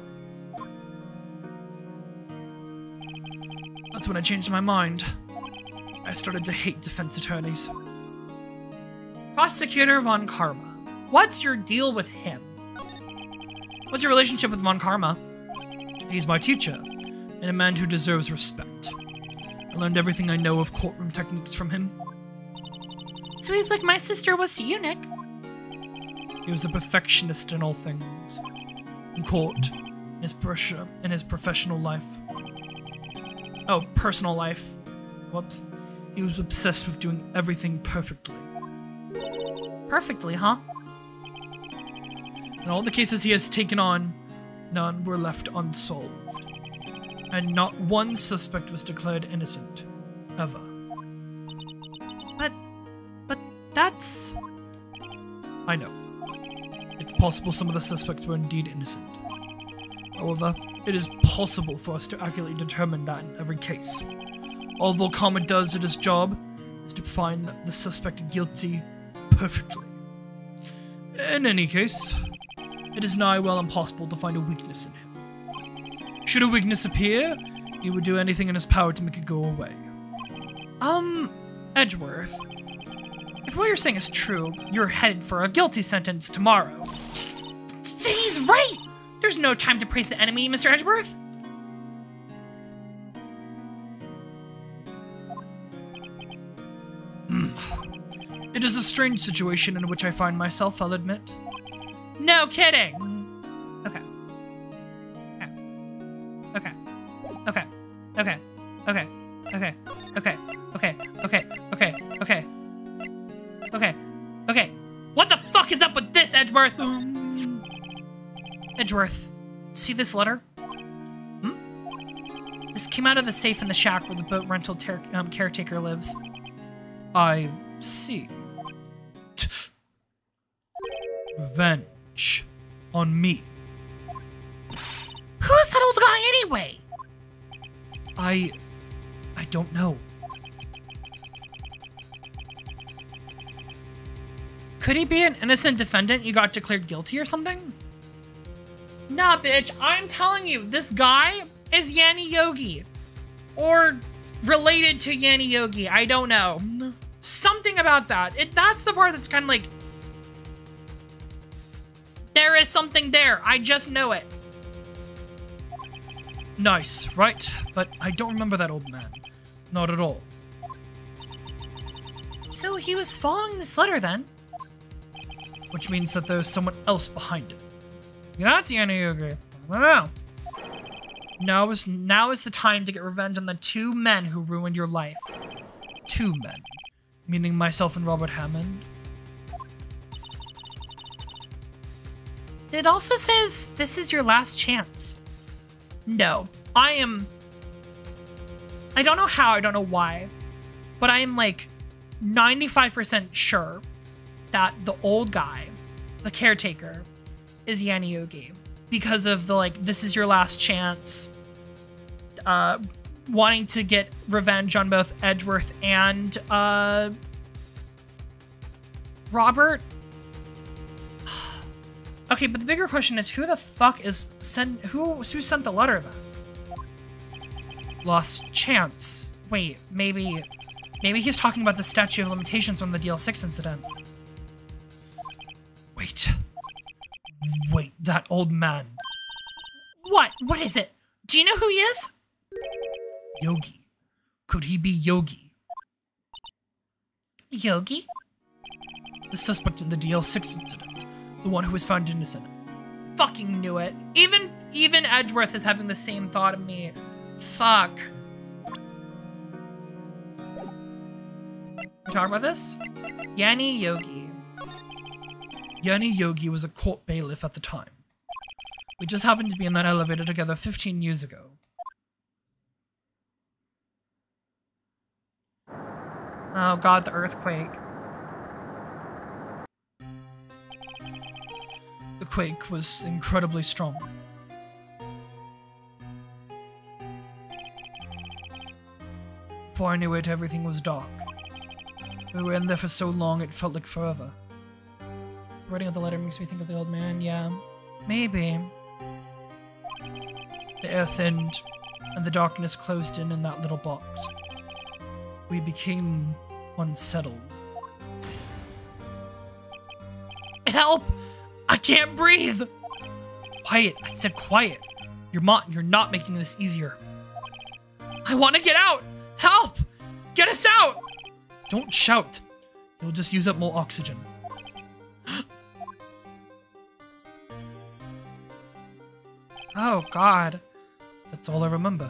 That's when I changed my mind. I started to hate defense attorneys. Prosecutor Von Karma. What's your deal with him? What's your relationship with Von Karma? He's my teacher, and a man who deserves respect. I learned everything I know of courtroom techniques from him. So he's like my sister was to you, Nick. He was a perfectionist in all things. In court, in his, pressure, in his professional life. Oh, personal life. Whoops. He was obsessed with doing everything perfectly. Perfectly, huh? In all the cases he has taken on, none were left unsolved. And not one suspect was declared innocent. Ever. But, but that's. I know. It's possible some of the suspects were indeed innocent. However, it is possible for us to accurately determine that in every case. All Von Karma does at his job is to find the suspect guilty perfectly. In any case, it is nigh well impossible to find a weakness in him. Should a weakness appear, he would do anything in his power to make it go away. Um, Edgeworth. If what you're saying is true, you're headed for a guilty sentence tomorrow. He's right! There's no time to praise the enemy, Mr. Edgeworth. It is a strange situation in which I find myself, I'll admit. No kidding. Okay. Okay. Okay. Okay. Okay. Okay. Okay. Okay. Okay. Okay. Okay. Okay. Okay. What the fuck is up with this, Edgeworth? Edgeworth, see this letter? Hmm? This came out of the safe in the shack where the boat rental ter- um, caretaker lives. I see. Revenge on me. Who is that old guy anyway? I. I don't know. Could he be an innocent defendant you got declared guilty or something? Nah, bitch, I'm telling you, this guy is Yanni Yogi. Or related to Yanni Yogi. I don't know. Something about that. It, that's the part that's kind of like. There is something there. I just know it. Nice, right? But I don't remember that old man. Not at all. So he was following this letter then? Which means that there's someone else behind it. That's Yanni Yogi. I don't know. Now is now is the time to get revenge on the two men who ruined your life. Two men. Meaning myself and Robert Hammond. It also says this is your last chance. No, I am. I don't know how, I don't know why, but I am like 95% sure that the old guy, the caretaker, is Yanni Yogi because of the like, this is your last chance, uh, wanting to get revenge on both Edgeworth and uh, Robert. Okay, but the bigger question is who the fuck is send who who sent the letter then? Lost chance. Wait, maybe maybe he's talking about the statute of limitations on the DL6 incident. Wait. That old man. What? What is it? Do you know who he is? Yogi. Could he be Yogi? Yogi? The suspect in the DL6 incident. The one who was found innocent. Fucking knew it. Even even Edgeworth is having the same thought of me. Fuck. We talking about this? Yanni Yogi. Yanni Yogi was a court bailiff at the time. We just happened to be in that elevator together 15 years ago. Oh god, the earthquake. The quake was incredibly strong. Before I knew it, everything was dark. We were in there for so long, it felt like forever. Writing of the letter makes me think of the old man, yeah. Maybe. The air thinned, and the darkness closed in in that little box. We became unsettled. Help! I can't breathe! Quiet, I said quiet. You're not, you're not making this easier. I want to get out! Help! Get us out! Don't shout. You'll just use up more oxygen. Oh, God. That's all I remember.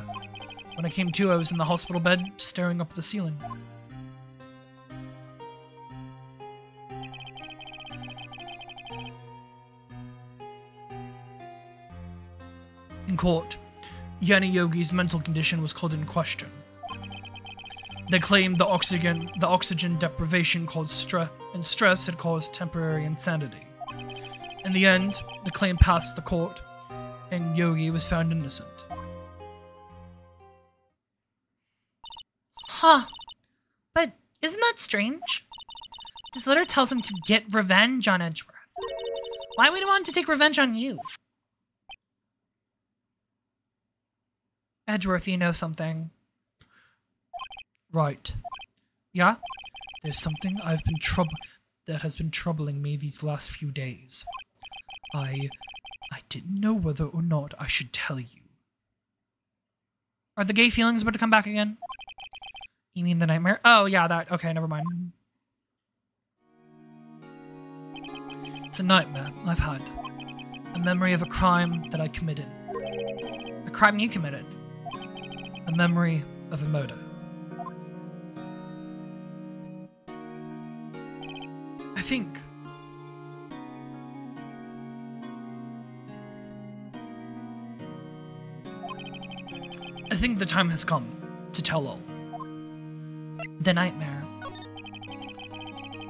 When I came to, I was in the hospital bed, staring up at the ceiling. In court, Yanni Yogi's mental condition was called in question. They claimed the oxygen the oxygen deprivation caused stress and stress had caused temporary insanity. In the end, the claim passed the court, and Yogi was found innocent. Huh. But isn't that strange? This letter tells him to get revenge on Edgeworth. Why would he want to take revenge on you? Edgeworth, you know something. Right. Yeah? There's something I've been troub that has been troubling me these last few days. I I didn't know whether or not I should tell you. Are the gay feelings about to come back again? You mean the nightmare? Oh, yeah, that. Okay, never mind. It's a nightmare I've had. A memory of a crime that I committed. A crime you committed. A memory of a murder. I think. Think the time has come to tell all. The nightmare.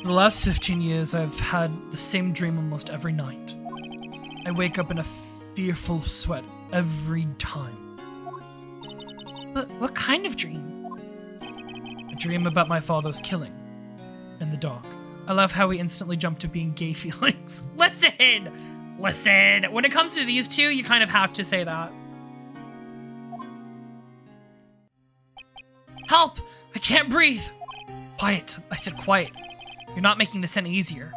For the last 15 years, I've had the same dream almost every night. I wake up in a fearful sweat every time. But what kind of dream? A dream about my father's killing in the dark. I love how we instantly jump to being gay feelings. Listen! Listen! When it comes to these two, you kind of have to say that. Help! I can't breathe! Quiet. I said quiet. You're not making this any easier.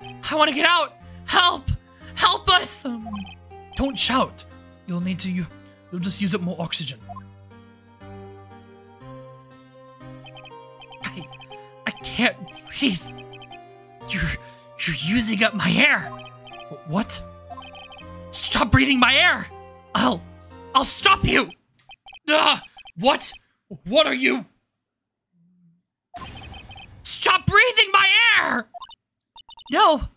I want to get out! Help! Help us! Um, don't shout. You'll need to. You, you'll just use up more oxygen. I, I can't breathe. You're, you're using up my air. What? Stop breathing my air. I'll, I'll stop you. Ah! What? What are you? Stop breathing my air! No!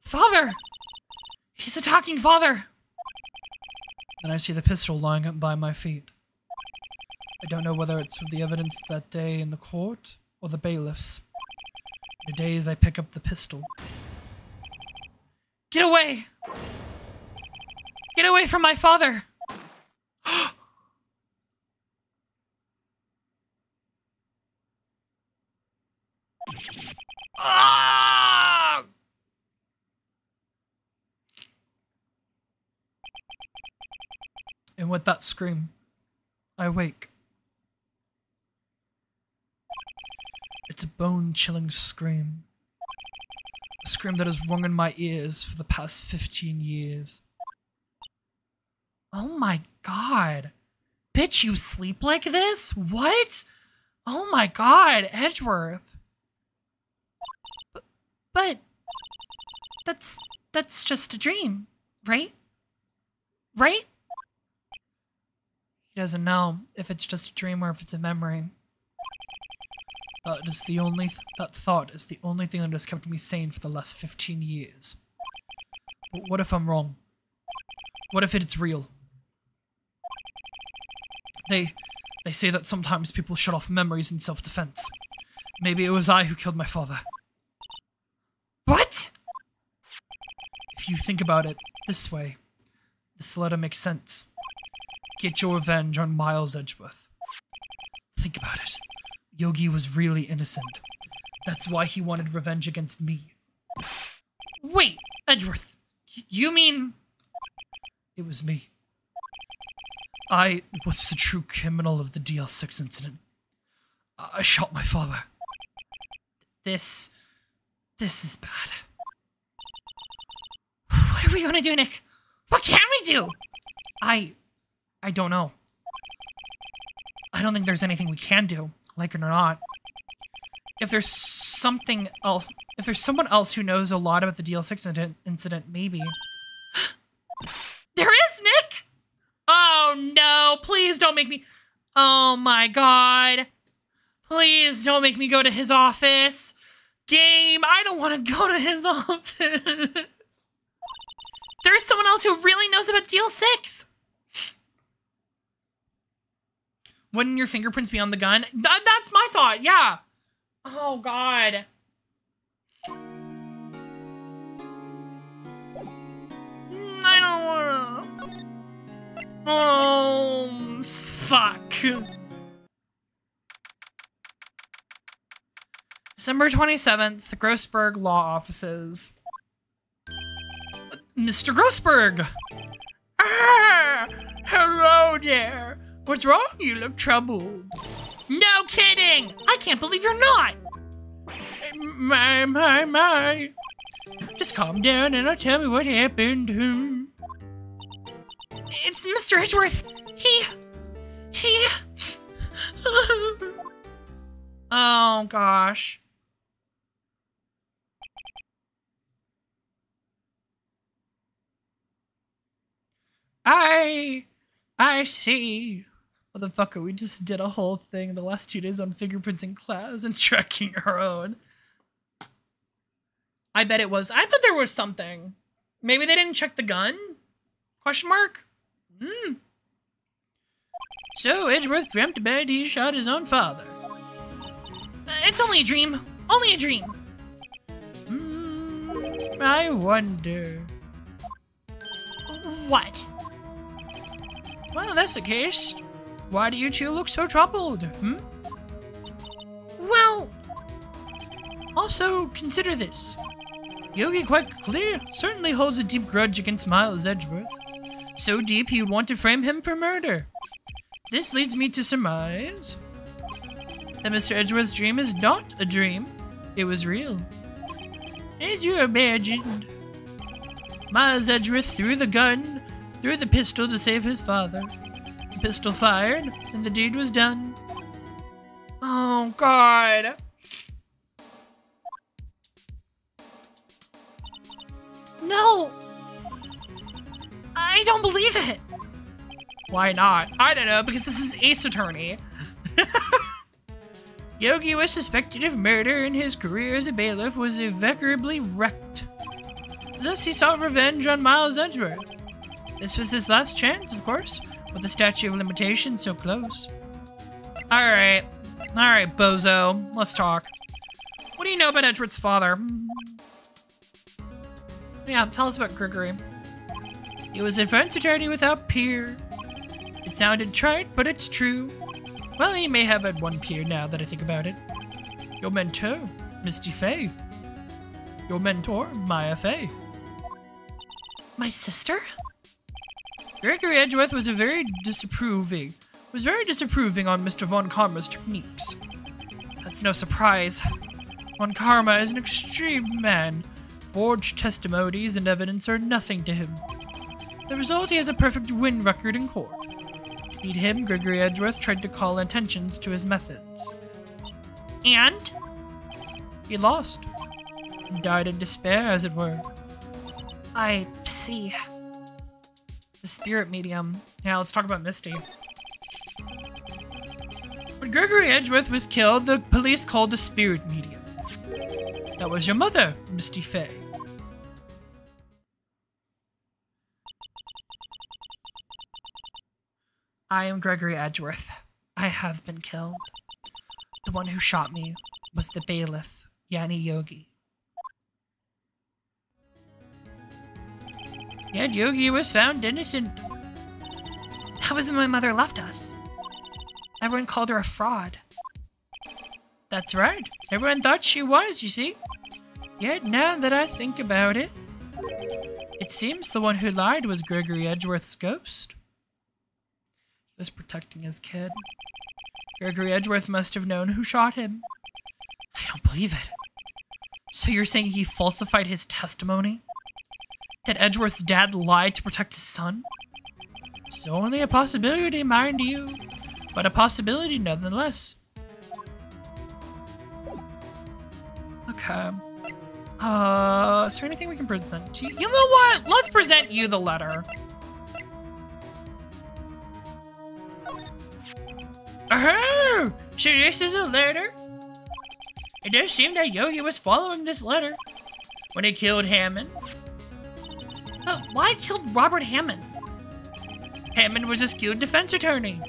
Father! He's attacking father! And I see the pistol lying up by my feet. I don't know whether it's from the evidence that day in the court or the bailiffs. The days I pick up the pistol. Get away! Get away from my father! ah! And with that scream, I wake. It's a bone-chilling scream. A scream that has rung in my ears for the past 15 years. Oh my god. Bitch, you sleep like this? What? Oh my god, Edgeworth. But, but that's that's just a dream, right? Right? He doesn't know if it's just a dream or if it's a memory. That is the only th that thought is the only thing that has kept me sane for the last 15 years. But what if I'm wrong? What if it's real? They they say that sometimes people shut off memories in self-defense. Maybe it was I who killed my father. What? If you think about it this way, this letter makes sense. Get your revenge on Miles Edgeworth. Think about it. Yogi was really innocent. That's why he wanted revenge against me. Wait, Edgeworth. You mean... It was me. I was the true criminal of the DL6 incident. I shot my father. This... This is bad. We gonna do, Nick? What can we do? I... I don't know. I don't think there's anything we can do, like it or not. If there's something else... If there's someone else who knows a lot about the DL6 incident, incident maybe... there is, Nick! Oh, no. Please don't make me... Oh, my God. Please don't make me go to his office. Game, I don't want to go to his office. There's someone else who really knows about DL6. Wouldn't your fingerprints be on the gun? Th- that's my thought. Yeah. Oh God. Mm, I don't wanna. Oh fuck. December 27th, Grossberg Law Offices. Mr. Grossberg! Ah! Hello there! What's wrong? You look troubled. No kidding! I can't believe you're not! My, my, my. Just calm down and I'll tell me what happened. It's Mr. Edgeworth. He. He. oh, gosh. I I see. Motherfucker, we just did a whole thing the last two days on fingerprints in class and tracking our own. I bet it was. I bet there was something. Maybe they didn't check the gun? Question mark? Hmm. So Edgeworth dreamt about he shot his own father. Uh, it's only a dream. Only a dream. Hmm. I wonder. What? Well, that's the case. Why do you two look so troubled, hmm? Well, also consider this. Yogi quite clear certainly holds a deep grudge against Miles Edgeworth. So deep he would want to frame him for murder. This leads me to surmise that Mr. Edgeworth's dream is not a dream. It was real. As you imagined. Miles Edgeworth threw the gun threw the pistol to save his father. The pistol fired, and the deed was done. Oh, God. No! I don't believe it! Why not? I don't know, because this is Ace Attorney. Yogi was suspected of murder, and his career as a bailiff was irreparably wrecked. Thus, he sought revenge on Miles Edgeworth. This was his last chance, of course, with the statute of limitations so close. Alright. Alright, bozo. Let's talk. What do you know about Edward's father? Yeah, tell us about Gregory. He was a fence attorney without peer. It sounded trite, but it's true. Well, he may have had one peer now that I think about it. Your mentor, Misty Fey. Your mentor, Maya Fey. My sister? Gregory Edgeworth was a very disapproving was very disapproving on Mr. Von Karma's techniques. That's no surprise. Von Karma is an extreme man. Forged testimonies and evidence are nothing to him. The result, he has a perfect win record in court. To beat him, Gregory Edgeworth tried to call attentions to his methods. And? He lost. Died in despair, as it were. I see. The spirit medium. Yeah, let's talk about Misty. When Gregory Edgeworth was killed, the police called the spirit medium. That was your mother, Misty Fey. I am Gregory Edgeworth. I have been killed. The one who shot me was the bailiff, Yanni Yogi. Yet Yogi was found innocent. That was when my mother left us. Everyone called her a fraud. That's right. Everyone thought she was, you see. Yet now that I think about it, it seems the one who lied was Gregory Edgeworth's ghost. He was protecting his kid. Gregory Edgeworth must have known who shot him. I don't believe it. So you're saying he falsified his testimony? That Edgeworth's dad lied to protect his son? It's only a possibility, mind you, but a possibility nonetheless. Okay. Uh, is there anything we can present to you? You know what? Let's present you the letter. Oh, so this is a letter? It does seem that Yogi was following this letter when he killed Hammond. But why killed Robert Hammond? Hammond was a skilled defense attorney.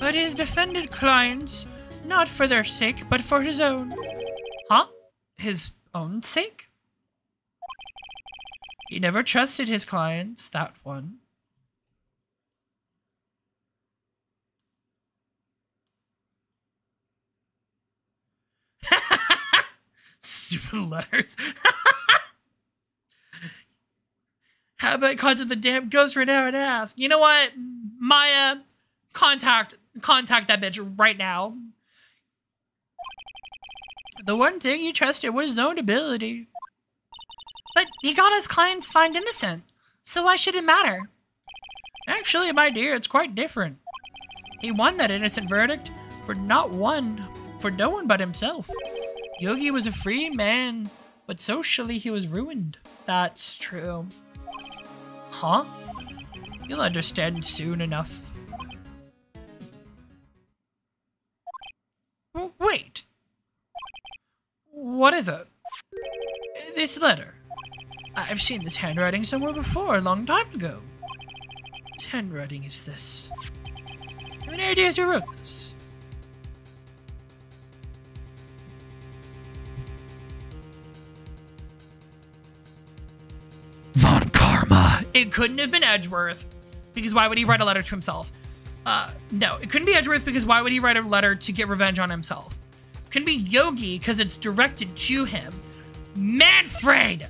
But he's defended clients, not for their sake, but for his own. Huh? His own sake? He never trusted his clients, that one. Stupid letters. How about contact the damn ghost right now and ask? You know what, Maya? Contact contact that bitch right now. The one thing you trusted was own ability. But he got his clients fined innocent, so why should it matter? Actually, my dear, it's quite different. He won that innocent verdict for not one, for no one but himself. Yogi was a free man, but socially he was ruined. That's true. Huh? You'll understand soon enough. Wait. What is it? This letter. I've seen this handwriting somewhere before, a long time ago. What handwriting is this? Have any ideas who wrote this? It couldn't have been Edgeworth, because why would he write a letter to himself? Uh, no, it couldn't be Edgeworth because why would he write a letter to get revenge on himself? Couldn't be Yogi because it's directed to him. Manfred!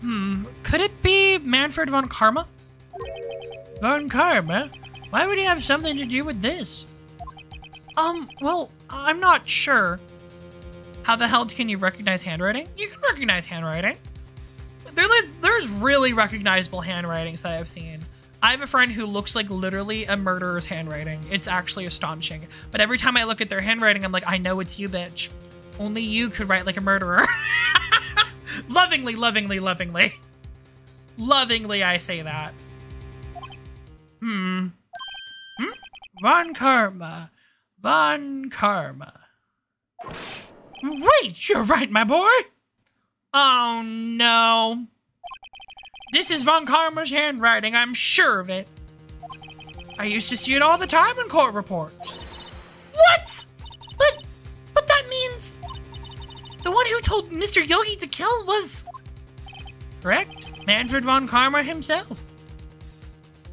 Hmm, could it be Manfred von Karma? Von Karma? Why would he have something to do with this? Um, well, I'm not sure. How the hell can you recognize handwriting? You can recognize handwriting. There, there's really recognizable handwritings that I've seen. I have a friend who looks like literally a murderer's handwriting. It's actually astonishing. But every time I look at their handwriting, I'm like, I know it's you, bitch. Only you could write like a murderer. lovingly, lovingly, lovingly. Lovingly, I say that. Hmm. Hmm? Von Karma. Von Karma. Wait, you're right, my boy. Oh no. This is Von Karma's handwriting, I'm sure of it. I used to see it all the time in court reports. What? But, but that means the one who told Mr. Yogi to kill was... Correct? Manfred Von Karma himself.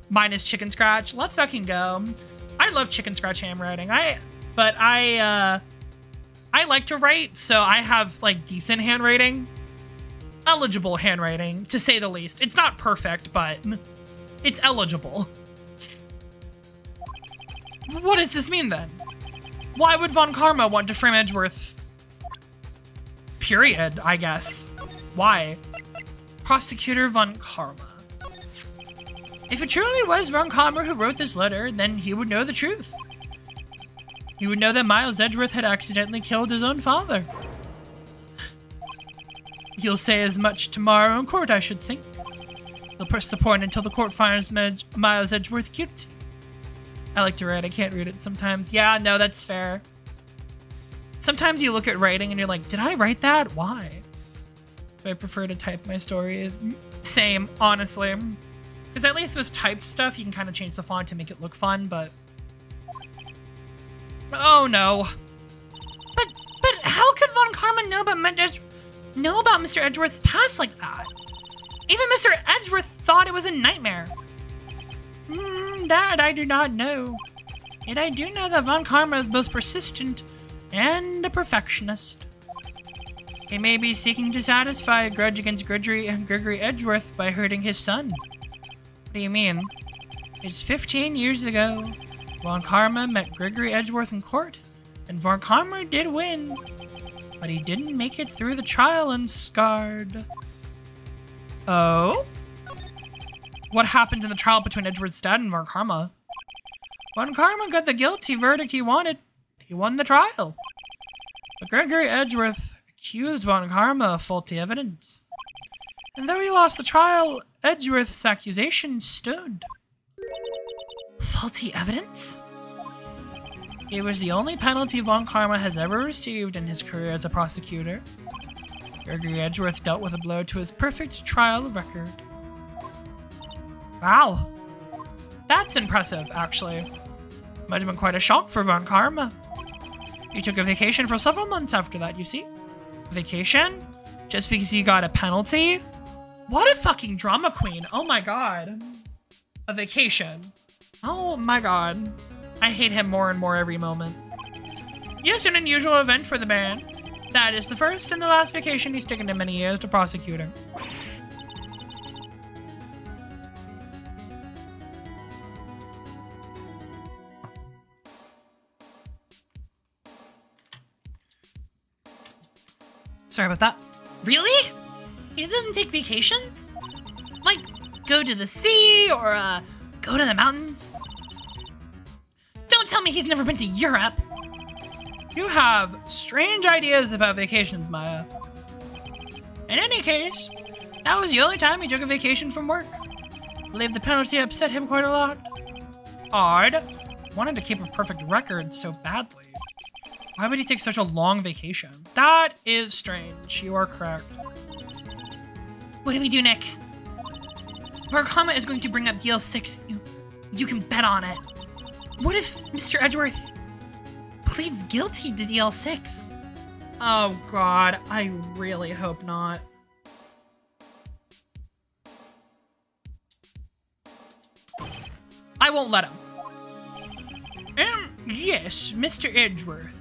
Minus Chicken Scratch. Let's fucking go. I love Chicken Scratch handwriting. I, but I, uh, I like to write, so I have like decent handwriting. Eligible handwriting, to say the least. It's not perfect, but it's eligible. What does this mean then? Why would Von Karma want to frame Edgeworth? Period, I guess. Why? Prosecutor Von Karma. If it truly was Von Karma who wrote this letter, then he would know the truth. He would know that Miles Edgeworth had accidentally killed his own father. He'll say as much tomorrow in court, I should think. He'll press the point until the court finds Miles Edgeworth guilty. I like to write, I can't read it sometimes. Yeah, no, that's fair. Sometimes you look at writing and you're like, did I write that? Why? Do I prefer to type my stories? Mm, same, honestly. Because at least with typed stuff, you can kind of change the font to make it look fun, but Oh no. But but how could Von Karma know about know about Mr. Edgeworth's past like that? Even Mr. Edgeworth thought it was a nightmare. Mm, that I do not know. Yet I do know that Von Karma is both persistent and a perfectionist. He may be seeking to satisfy a grudge against Gregory, Gregory Edgeworth by hurting his son. What do you mean? It's 15 years ago. Von Karma met Gregory Edgeworth in court, and Von Karma did win, but he didn't make it through the trial and scarred. Oh? What happened in the trial between Edgeworth's dad and Von Karma? Von Karma got the guilty verdict he wanted. He won the trial. But Gregory Edgeworth accused Von Karma of faulty evidence. And though he lost the trial, Edgeworth's accusation stood. Faulty evidence? It was the only penalty Von Karma has ever received in his career as a prosecutor. Gregory Edgeworth dealt with a blow to his perfect trial record. Wow. That's impressive, actually. Might have been quite a shock for Von Karma. He took a vacation for several months after that, you see? Vacation? Just because he got a penalty? What a fucking drama queen. Oh my god. A vacation. Oh my god. I hate him more and more every moment. Yes, an unusual event for the man. That is the first and the last vacation he's taken in many years to prosecuting. Sorry about that. Really? He doesn't take vacations? Like, go to the sea or, uh, go to the mountains? Don't tell me he's never been to Europe! You have strange ideas about vacations, Maya. In any case, that was the only time he took a vacation from work. I believe the penalty upset him quite a lot. Odd. Wanted to keep a perfect record so badly. Why would he take such a long vacation? That is strange. You are correct. What do we do, Nick? Von Karma is going to bring up DL6. You, you can bet on it. What if Mr. Edgeworth pleads guilty to DL6? Oh god, I really hope not. I won't let him. Um, yes, Mr. Edgeworth.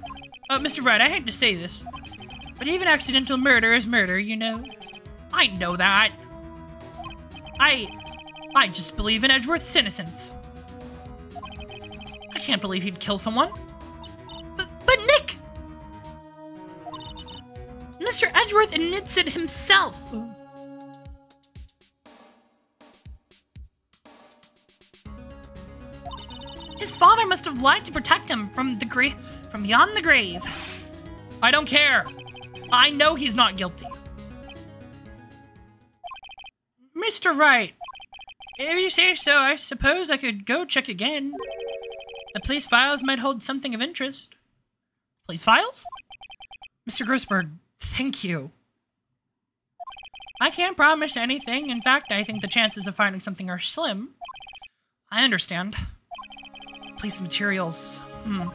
Uh, Mr. Wright, I hate to say this, but even accidental murder is murder, you know? I know that. I... I just believe in Edgeworth's innocence. I can't believe he'd kill someone. But, but Nick! Mr. Edgeworth admits it himself. His father must have lied to protect him from the grave, from beyond the grave. I don't care. I know he's not guilty. Mr. Wright, if you say so, I suppose I could go check again. The police files might hold something of interest. Police files? Mr. Grossberg, thank you. I can't promise anything. In fact, I think the chances of finding something are slim. I understand. Police materials. Hmm.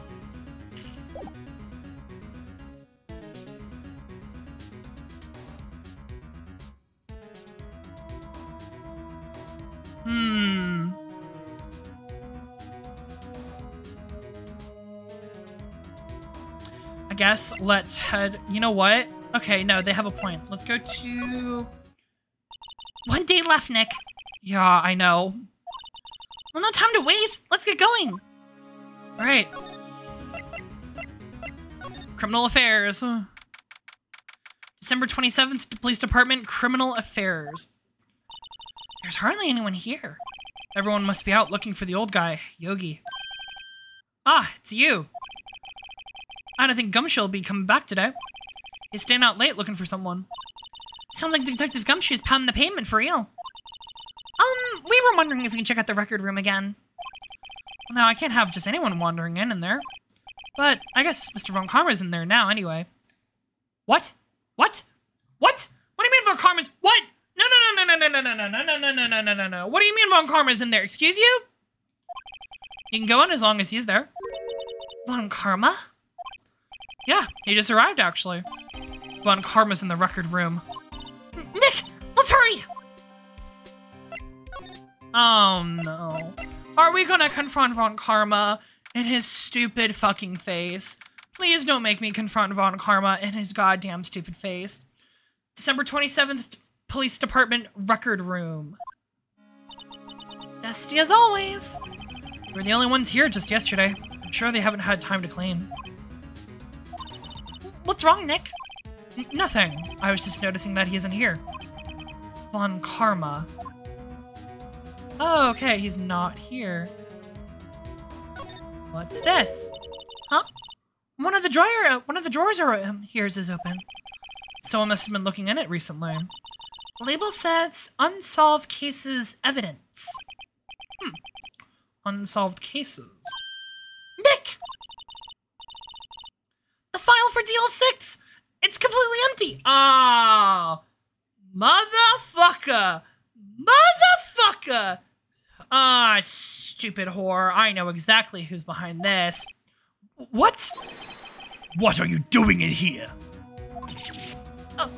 Hmm. I guess let's head. You know what? Okay, no, they have a point. Let's go to. One day left, Nick. Yeah, I know. Well, no time to waste. Let's get going. All right. Criminal Affairs. December 27th, Police Department, Criminal Affairs. There's hardly anyone here. Everyone must be out looking for the old guy, Yogi. Ah, it's you. I don't think Gumshoe will be coming back today. He's staying out late looking for someone. Sounds like Detective Gumshoe's pounding the pavement for real. Um, we were wondering if we can check out the record room again. Well, now, I can't have just anyone wandering in in there. But I guess Mr. Von Karma's in there now anyway. What? What? What? What do you mean Von Karma's- no, no, no, no, no, no, no, no, no, no, no. What do you mean Von Karma's in there? Excuse you? You can go in as long as he's there. Von Karma? Yeah, he just arrived, actually. Von Karma's in the record room. Nick, let's hurry! Oh, no. Are we gonna confront Von Karma in his stupid fucking face? Please don't make me confront Von Karma in his goddamn stupid face. December 27th, Police Department Record Room. Dusty as always. We're the only ones here just yesterday. I'm sure they haven't had time to clean. What's wrong, Nick? N nothing. I was just noticing that he isn't here. Von Karma. Oh, okay, he's not here. What's this? Huh? One of the drawer, uh, one of the drawers are um, here's is open. Someone must have been looking in it recently. Label says unsolved cases evidence. Hmm. Unsolved cases. Nick! The file for DL6! It's completely empty! Ah! Motherfucker! Motherfucker! Ah, stupid whore. I know exactly who's behind this. What? What are you doing in here?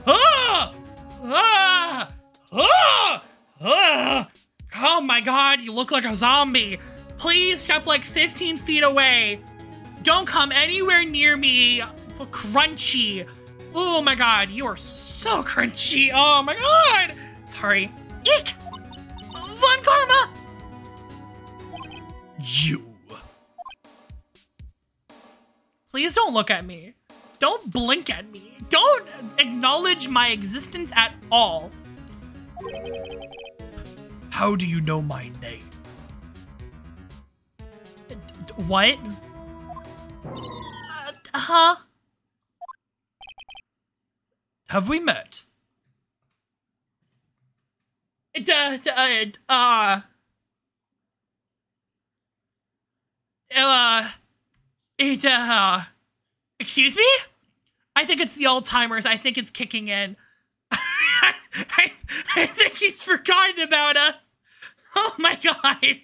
Ah! Ah! Ah! Ah! Oh my god, you look like a zombie. Please step like 15 feet away. Don't come anywhere near me. Crunchy. Oh my god, you are so crunchy. Oh my god. Sorry. Eek! Von Karma! You. Please don't look at me. Don't blink at me. Don't acknowledge my existence at all. How do you know my name? D- What? Uh, huh? Have we met? It, uh, uh, uh, uh, it, uh, excuse me? I think it's the Alzheimer's. I think it's kicking in. I, I, think he's forgotten about us. Oh my god.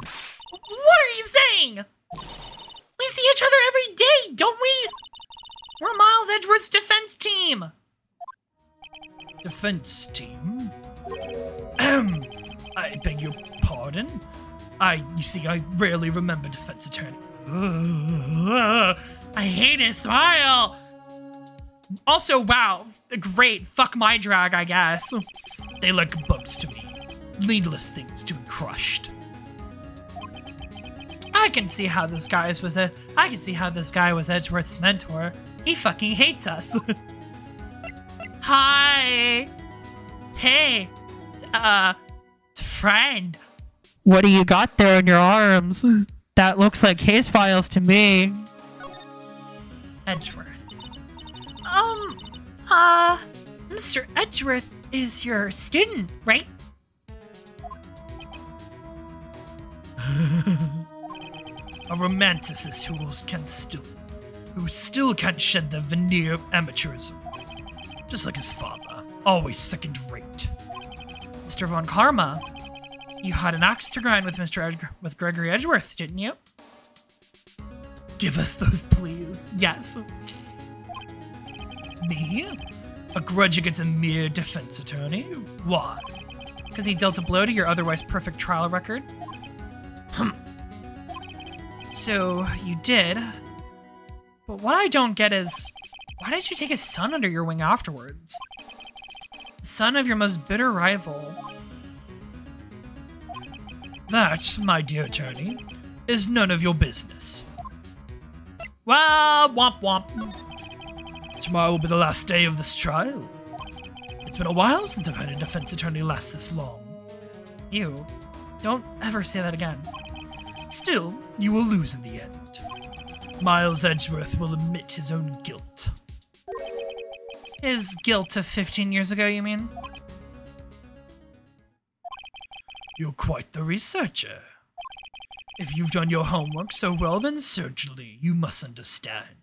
What are you saying? We see each other every day, don't we? We're Miles Edgeworth's defense team. Defense team? Ahem. I beg your pardon? I, you see, I rarely remember defense attorney. I hate his smile. Also, wow, great. Fuck my drag, I guess. They look bugs to me. Needless things to be crushed. I can see how this guy was a. I can see how this guy was Edgeworth's mentor. He fucking hates us. Hi. Hey. Uh, friend. What do you got there in your arms? That looks like case files to me. Edgeworth. Um, uh, Mr. Edgeworth is your student, right? A romanticist who can still, who still can't shed the veneer of amateurism. Just like his father, always second rate. Mr. Von Karma, you had an axe to grind with Mr. With Gregory Edgeworth, didn't you? Give us those, please. Yes. Me? A grudge against a mere defense attorney? Why? Because he dealt a blow to your otherwise perfect trial record? So, you did. But what I don't get is, why did you take his son under your wing afterwards? Son of your most bitter rival. That, my dear attorney, is none of your business. Well, womp womp. Tomorrow will be the last day of this trial. It's been a while since I've had a defense attorney last this long. You. Don't ever say that again. Still, you will lose in the end. Miles Edgeworth will admit his own guilt. His guilt of 15 years ago, you mean? You're quite the researcher. If you've done your homework so well, then certainly you must understand.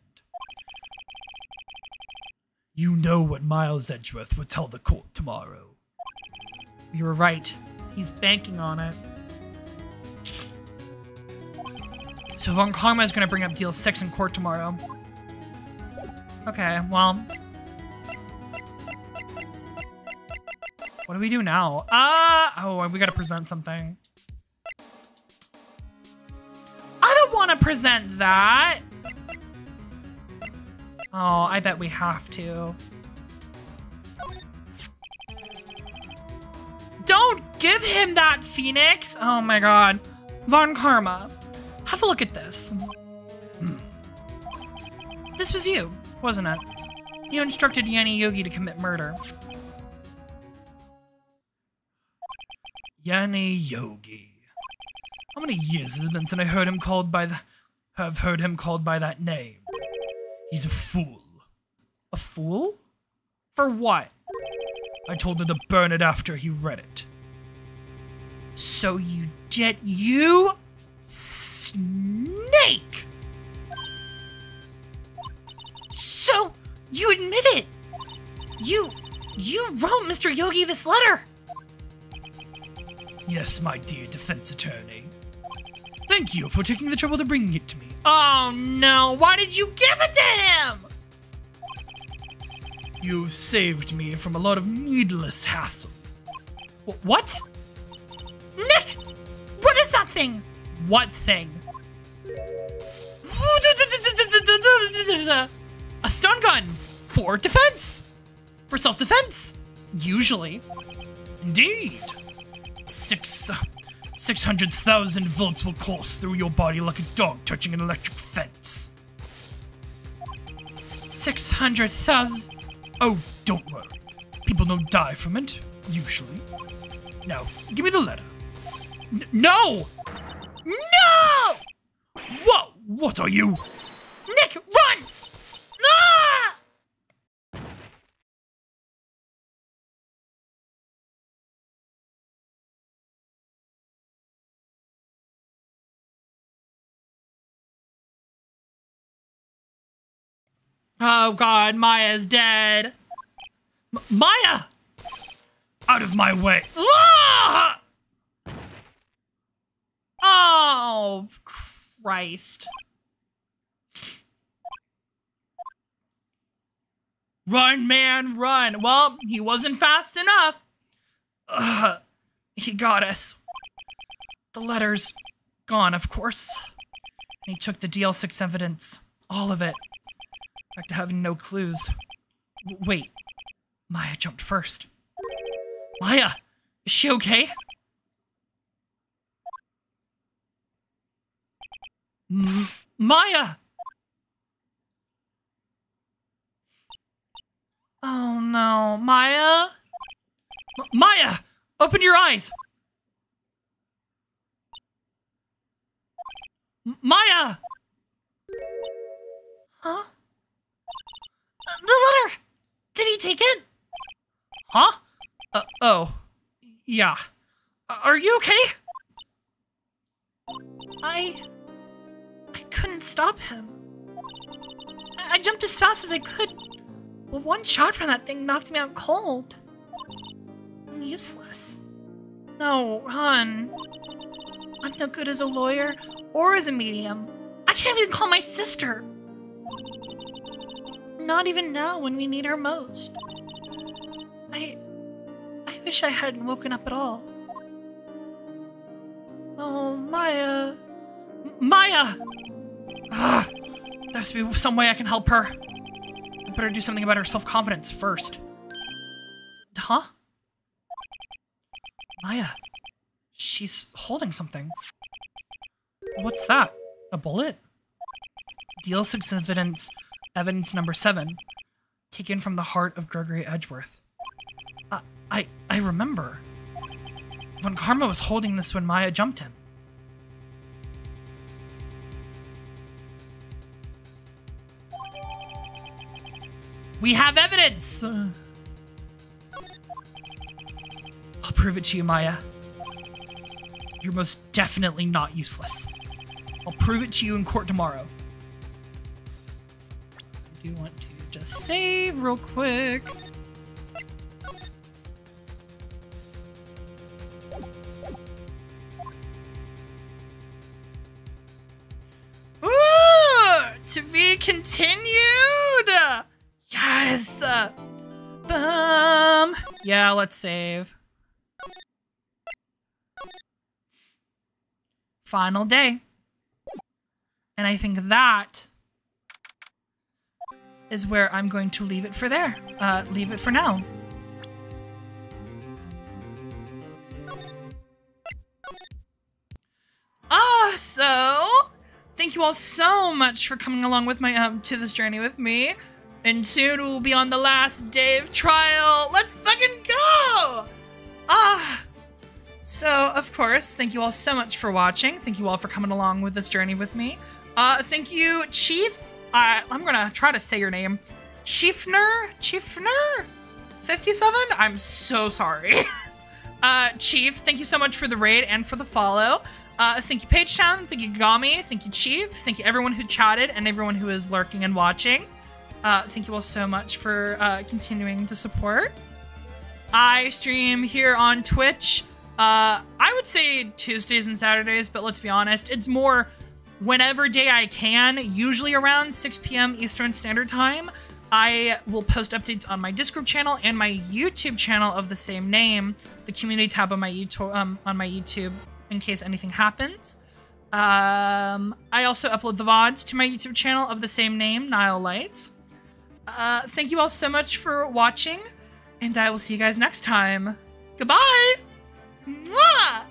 You know what Miles Edgeworth will tell the court tomorrow. You were right. He's banking on it. So Von Karma is going to bring up DL6 in court tomorrow. Okay, well... What do we do now? Ah! oh, we gotta present something. Want to present that! Oh, I bet we have to. Don't give him that, Phoenix! Oh my god. Von Karma, have a look at this. Hmm. This was you, wasn't it? You instructed Yanni Yogi to commit murder. Yanni Yogi. How many years has it been since I heard him called by the have heard him called by that name? He's a fool. A fool? For what? I told him to burn it after he read it. So you did you snake? So you admit it? You you wrote Mr. Yogi this letter? Yes, my dear defense attorney. Thank you for taking the trouble to bring it to me. Oh no, why did you give it to him? You've saved me from a lot of needless hassle. Wh- What? Nick! What is that thing? What thing? A stun gun! For defense! For self defense! Usually. Indeed. Six, 600,000 volts will course through your body like a dog touching an electric fence. 600,000. Oh, don't worry. People don't die from it, usually. Now, give me the letter. N- no! No! Whoa, what are you? Nick, run! Ah! Oh god, Maya's dead. M- Maya! Out of my way. Ah! Oh, Christ. Run, man, run. Well, he wasn't fast enough. Ugh, he got us. The letter's gone, of course. He took the DL6 evidence. All of it. Back to having no clues. W- wait. Maya jumped first. Maya, is she okay? M- Maya! Oh no, Maya? M- Maya! Open your eyes! M- Maya! Huh? The letter! Did he take it? Huh? Uh, oh. Yeah. Uh, are you okay? I. I couldn't stop him. I, I jumped as fast as I could, but one shot from that thing knocked me out cold. I'm useless. No, hon. I'm no good as a lawyer or as a medium. I can't even call my sister. Not even now when we need her most. I. I wish I hadn't woken up at all. Oh, Maya. M- Maya! Ah, there has to be some way I can help her. I better do something about her self confidence first. Huh? Maya. She's holding something. What's that? A bullet? DL6 evidence, evidence number seven, taken from the heart of Gregory Edgeworth. Uh, I I remember. Von Karma was holding this when Maya jumped him. We have evidence! I'll prove it to you, Maya. You're most definitely not useless. I'll prove it to you in court tomorrow. Do want to just save real quick. To be continued. Yes. Bum. Yeah, let's save. Final day. And I think that is where I'm going to leave it for there. Uh, leave it for now. Ah, so thank you all so much for coming along with my um to this journey with me. And soon we'll be on the last day of trial. Let's fucking go! Ah. So, of course, thank you all so much for watching. Thank you all for coming along with this journey with me. Uh, thank you, Chief. Uh, I'm gonna try to say your name. Chiefner? Chiefner? 57? I'm so sorry. uh, Chief, thank you so much for the raid and for the follow. Uh, thank you, Pagetown. Thank you, Gami. Thank you, Chief. Thank you, everyone who chatted and everyone who is lurking and watching. Uh, thank you all so much for uh, continuing to support. I stream here on Twitch Uh, I would say Tuesdays and Saturdays, but let's be honest, it's more whenever day I can, usually around 6 p.m. Eastern Standard Time. I will post updates on my Discord channel and my YouTube channel of the same name, the community tab on my YouTube um, on my YouTube in case anything happens. Um, I also upload the VODs to my YouTube channel of the same name, NihilLights. Uh, thank you all so much for watching, and I will see you guys next time. Goodbye! Mwah!